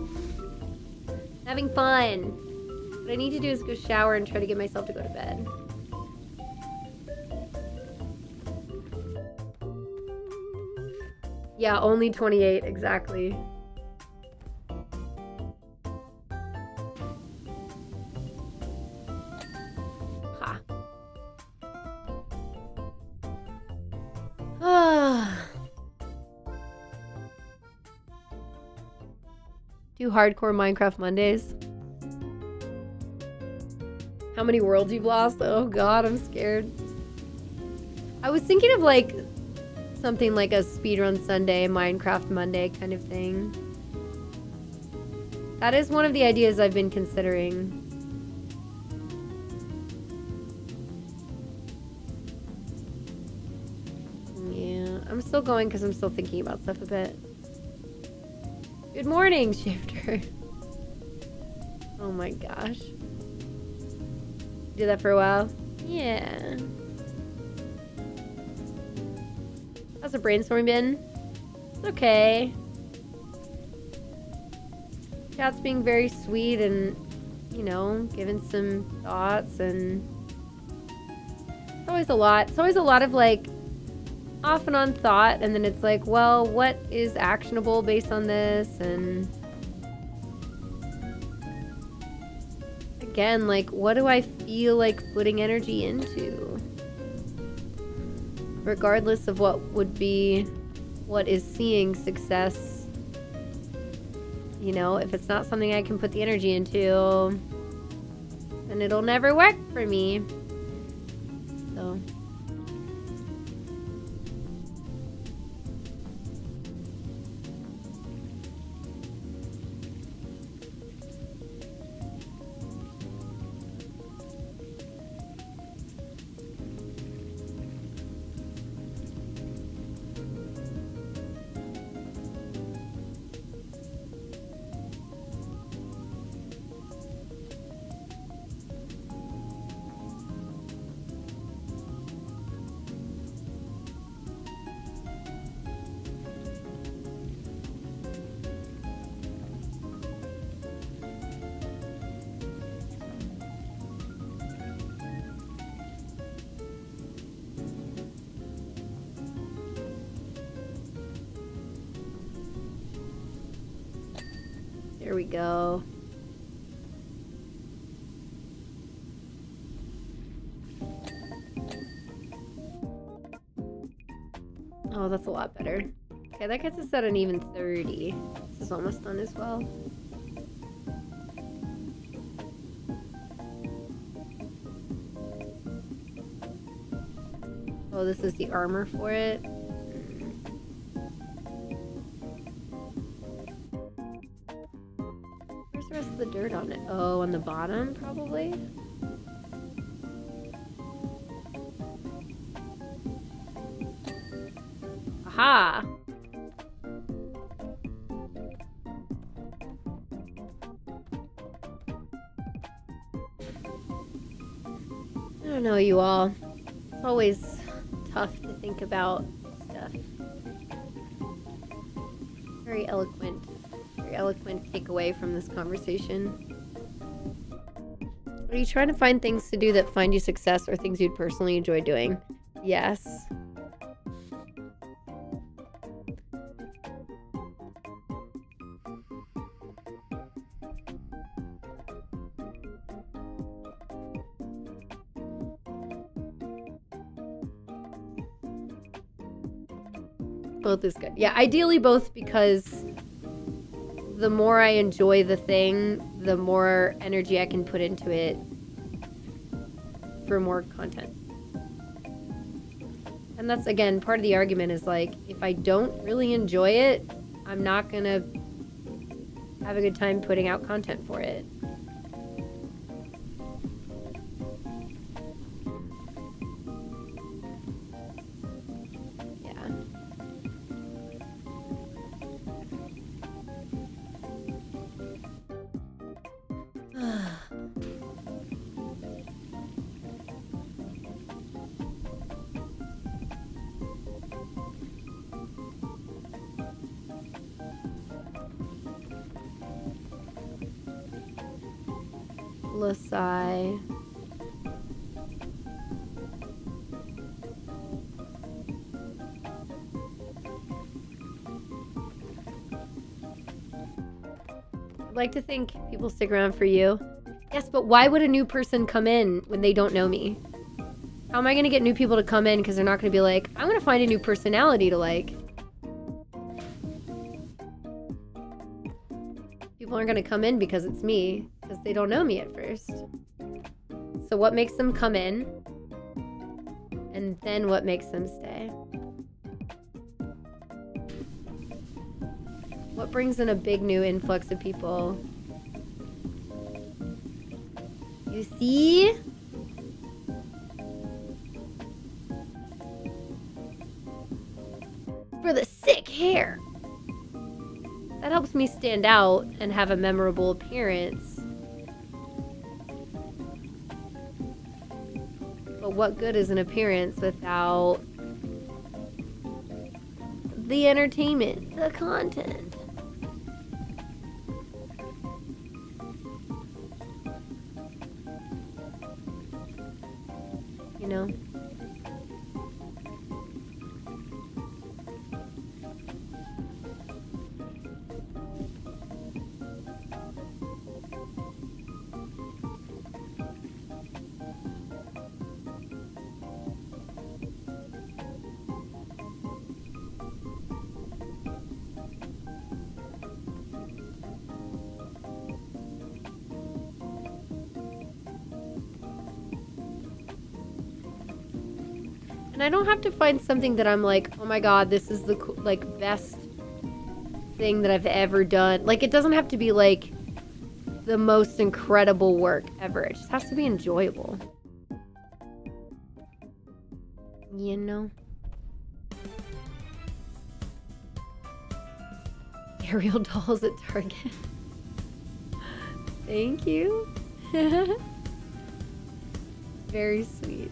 Having fun. What I need to do is go shower and try to get myself to go to bed. Yeah, only 28, exactly. Hardcore Minecraft Mondays. How many worlds you've lost? Oh god, I'm scared. I was thinking of like something like a speedrun Sunday, Minecraft Monday kind of thing. That is one of the ideas I've been considering. Yeah, I'm still going because I'm still thinking about stuff a bit. Good morning, Shifter. Oh my gosh. Did that for a while? Yeah. How's the brainstorming been? It's okay. Cat's being very sweet and, you know, giving some thoughts and it's always a lot. It's always a lot of like off and on thought and then it's like, well, what is actionable based on this and again, like what do I feel like putting energy into? Regardless of what would be what is seeing success you know, if it's not something I can put the energy into, then it'll never work for me. So. That's a lot better. Okay, that gets us at an even 30. This is almost done as well. Oh, this is the armor for it. Where's the rest of the dirt on it? Oh, on the bottom, probably? About stuff. Very eloquent. Very eloquent takeaway from this conversation. Are you trying to find things to do that find you success or things you'd personally enjoy doing? Yes. Both is good. Yeah, ideally both because the more I enjoy the thing, the more energy I can put into it for more content. And that's again part of the argument is like if I don't really enjoy it, I'm not to have a good time putting out content for it. I'd like to think people stick around for you. Yes, but why would a new person come in when they don't know me? How am I going to get new people to come in because they're not going to be like, I'm going to find a new personality to like? People aren't going to come in because it's me, they don't know me at first. So what makes them come in? And then what makes them stay? What brings in a big new influx of people? You see? For the sick hair. That helps me stand out and have a memorable appearance. What good is an appearance without the entertainment, the content. And I don't have to find something that I'm like, oh my god, this is the like best thing that I've ever done. Like it doesn't have to be like the most incredible work ever. It just has to be enjoyable. You know? Ariel dolls at Target. Thank you. Very sweet.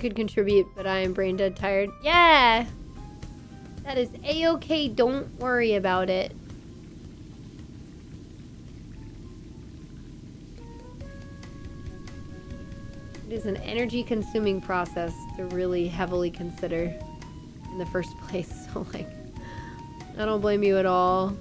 Could contribute, but I am brain dead tired. Yeah! That is a-okay. Don't worry about it. It is an energy consuming process to really heavily consider in the first place. So, like, I don't blame you at all.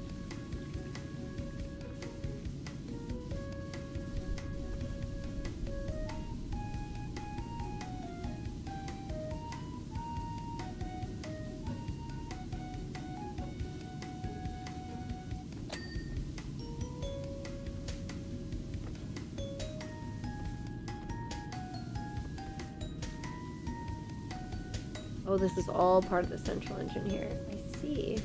All part of the central engine here. I see.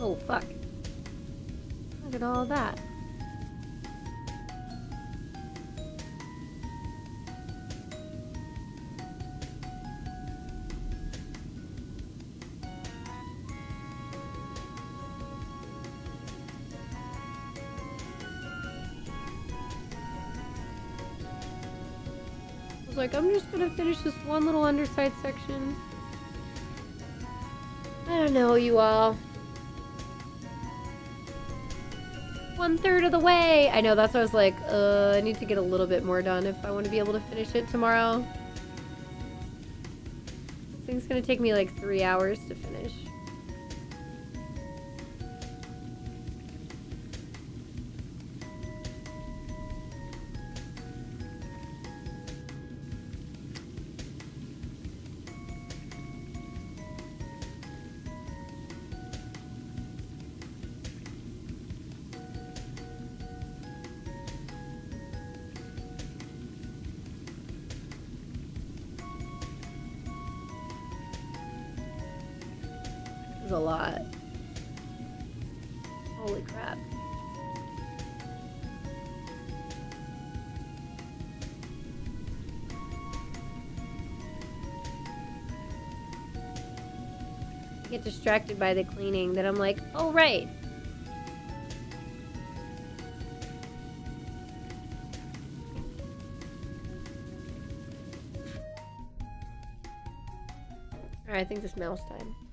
Oh, fuck. Look at all that. Like, I'm just gonna finish this one little underside section. I don't know, you all. One third of the way! I know, that's why I was like, uh, I need to get a little bit more done if I want to be able to finish it tomorrow. This thing's gonna take me like three hours to finish. Distracted by the cleaning that I'm like, oh right. Alright, I think this mouse time.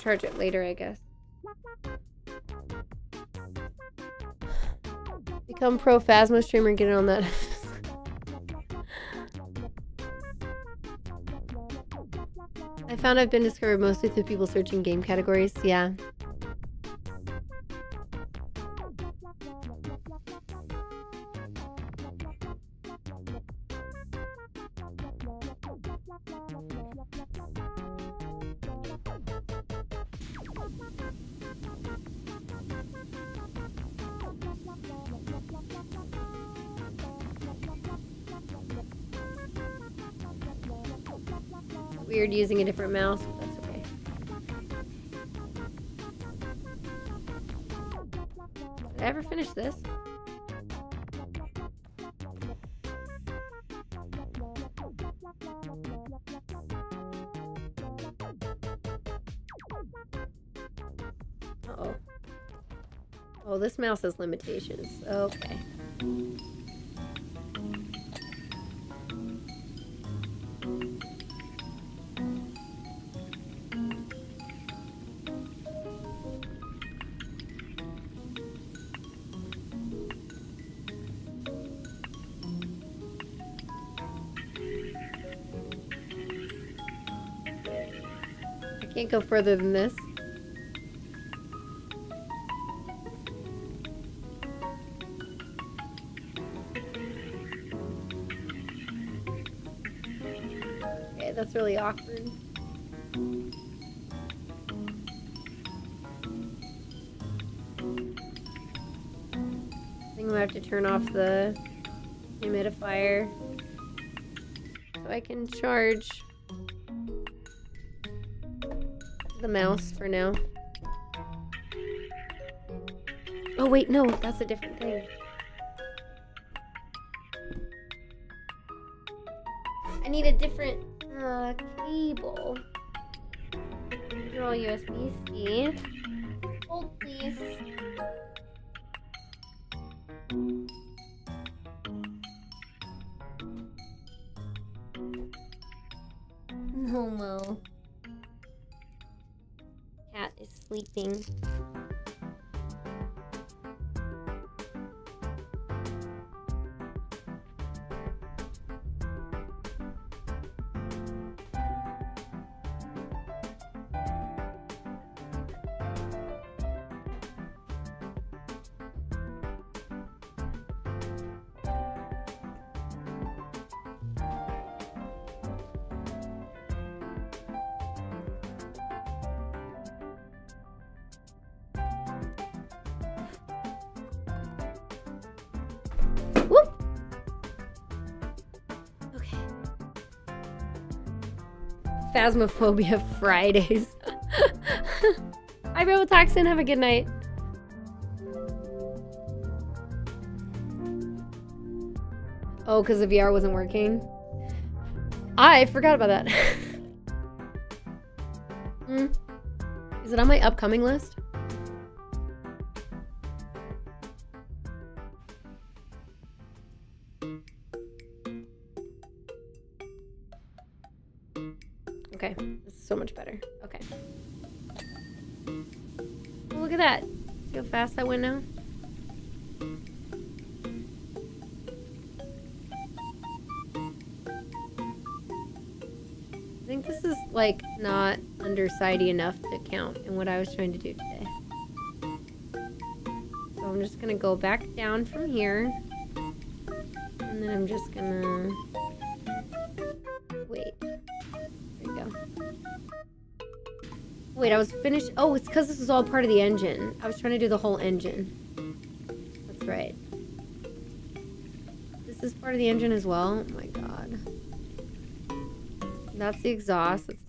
Charge it later, I guess. Become pro Phasmo streamer, get on that. I found I've been discovered mostly through people searching game categories. Yeah. This mouse has limitations. Okay. I can't go further than this. Awkward. I think I'm gonna have to turn off the humidifier so I can charge the mouse for now. Oh wait, no, that's a different thing. I need a different These are Phasmophobia Fridays. Hi, Robotoxin. Have a good night. Oh, because the VR wasn't working. I forgot about that. Hmm. Is it on my upcoming list? Fast that went now? I think this is like not undersidey enough to count in what I was trying to do today. So I'm just gonna go back down from here. And then I'm just gonna Wait, I was finished. Oh, it's because this is all part of the engine. I was trying to do the whole engine. That's right. This is part of the engine as well. Oh my god. That's the exhaust. That's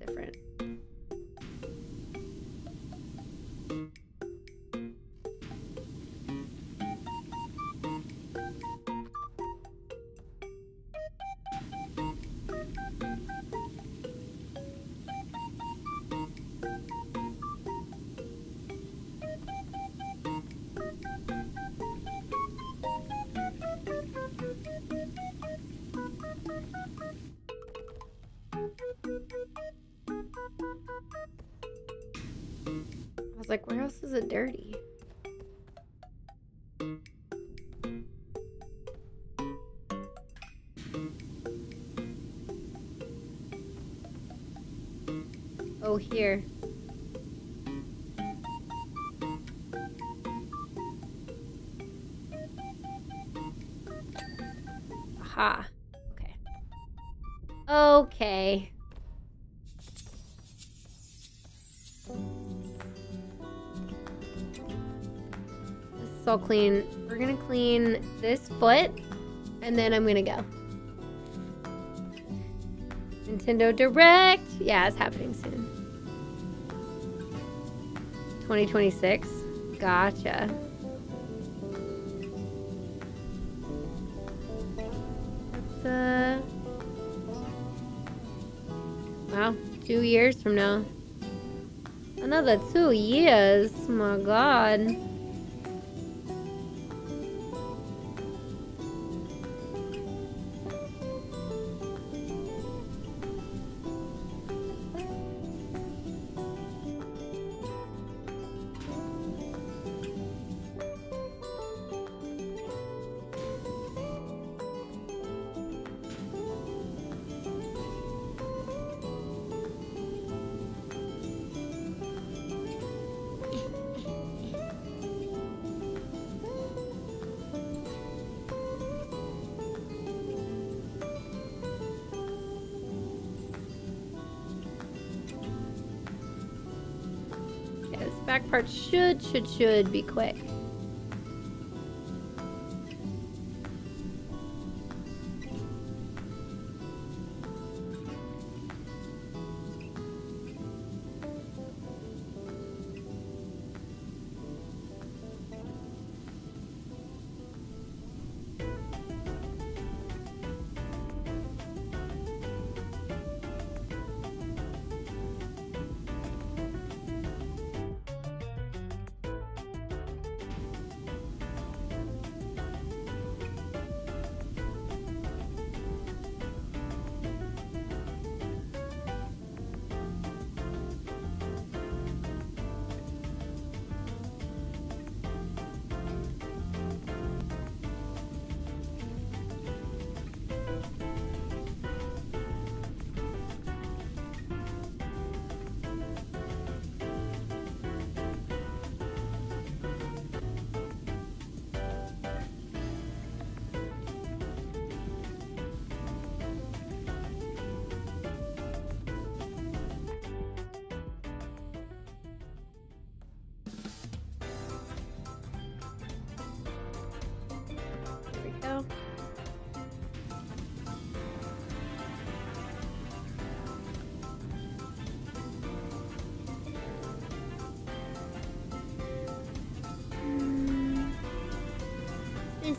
here. Aha. Okay. Okay. All clean. We're gonna clean this foot, and then I'm gonna go. Nintendo Direct. Yeah, it's happening soon. 2026. Gotcha. That's, uh. Wow, two years from now. Another two years. My god. Should, should, should be quick.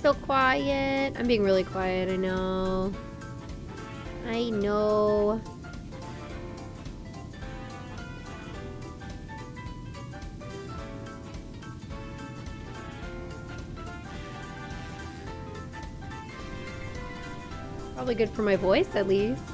So quiet. I'm being really quiet, I know. I know. Probably good for my voice, at least.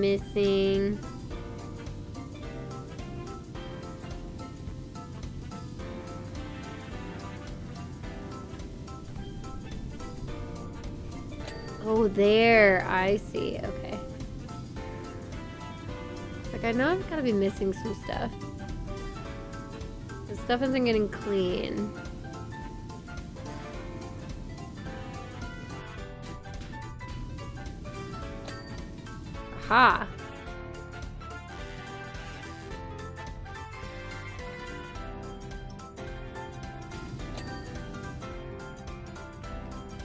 Missing? Oh, there. I see. Okay. Like, I know I've got to be missing some stuff. The stuff isn't getting clean. Aha.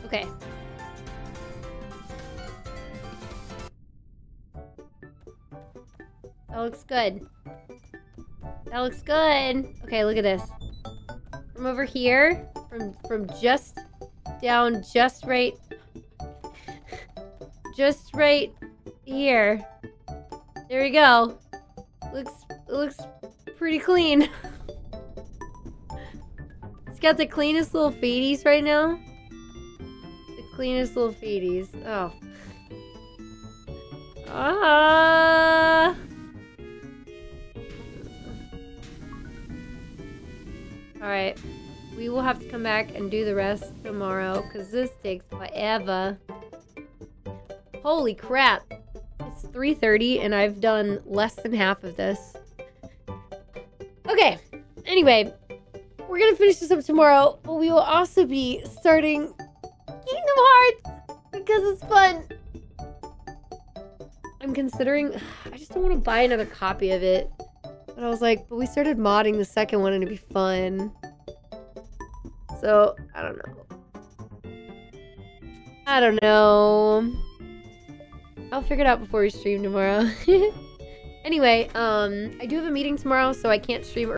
Okay. That looks good. That looks good. Okay, look at this. From over here, from from just down, just right, just right here. There we go. Looks looks pretty clean. it's got the cleanest little feeties right now. The cleanest little feeties. Oh. Ah. Alright. We will have to come back and do the rest tomorrow because this takes forever. Holy crap. It's 3.30 and I've done less than half of this. Okay. Anyway, we're going to finish this up tomorrow, but we will also be starting Kingdom Hearts because it's fun. I'm considering... I just don't want to buy another copy of it. But I was like, but we started modding the second one and it'd be fun. So, I don't know. I don't know. I'll figure it out before we stream tomorrow. anyway, um, I do have a meeting tomorrow, so I can't stream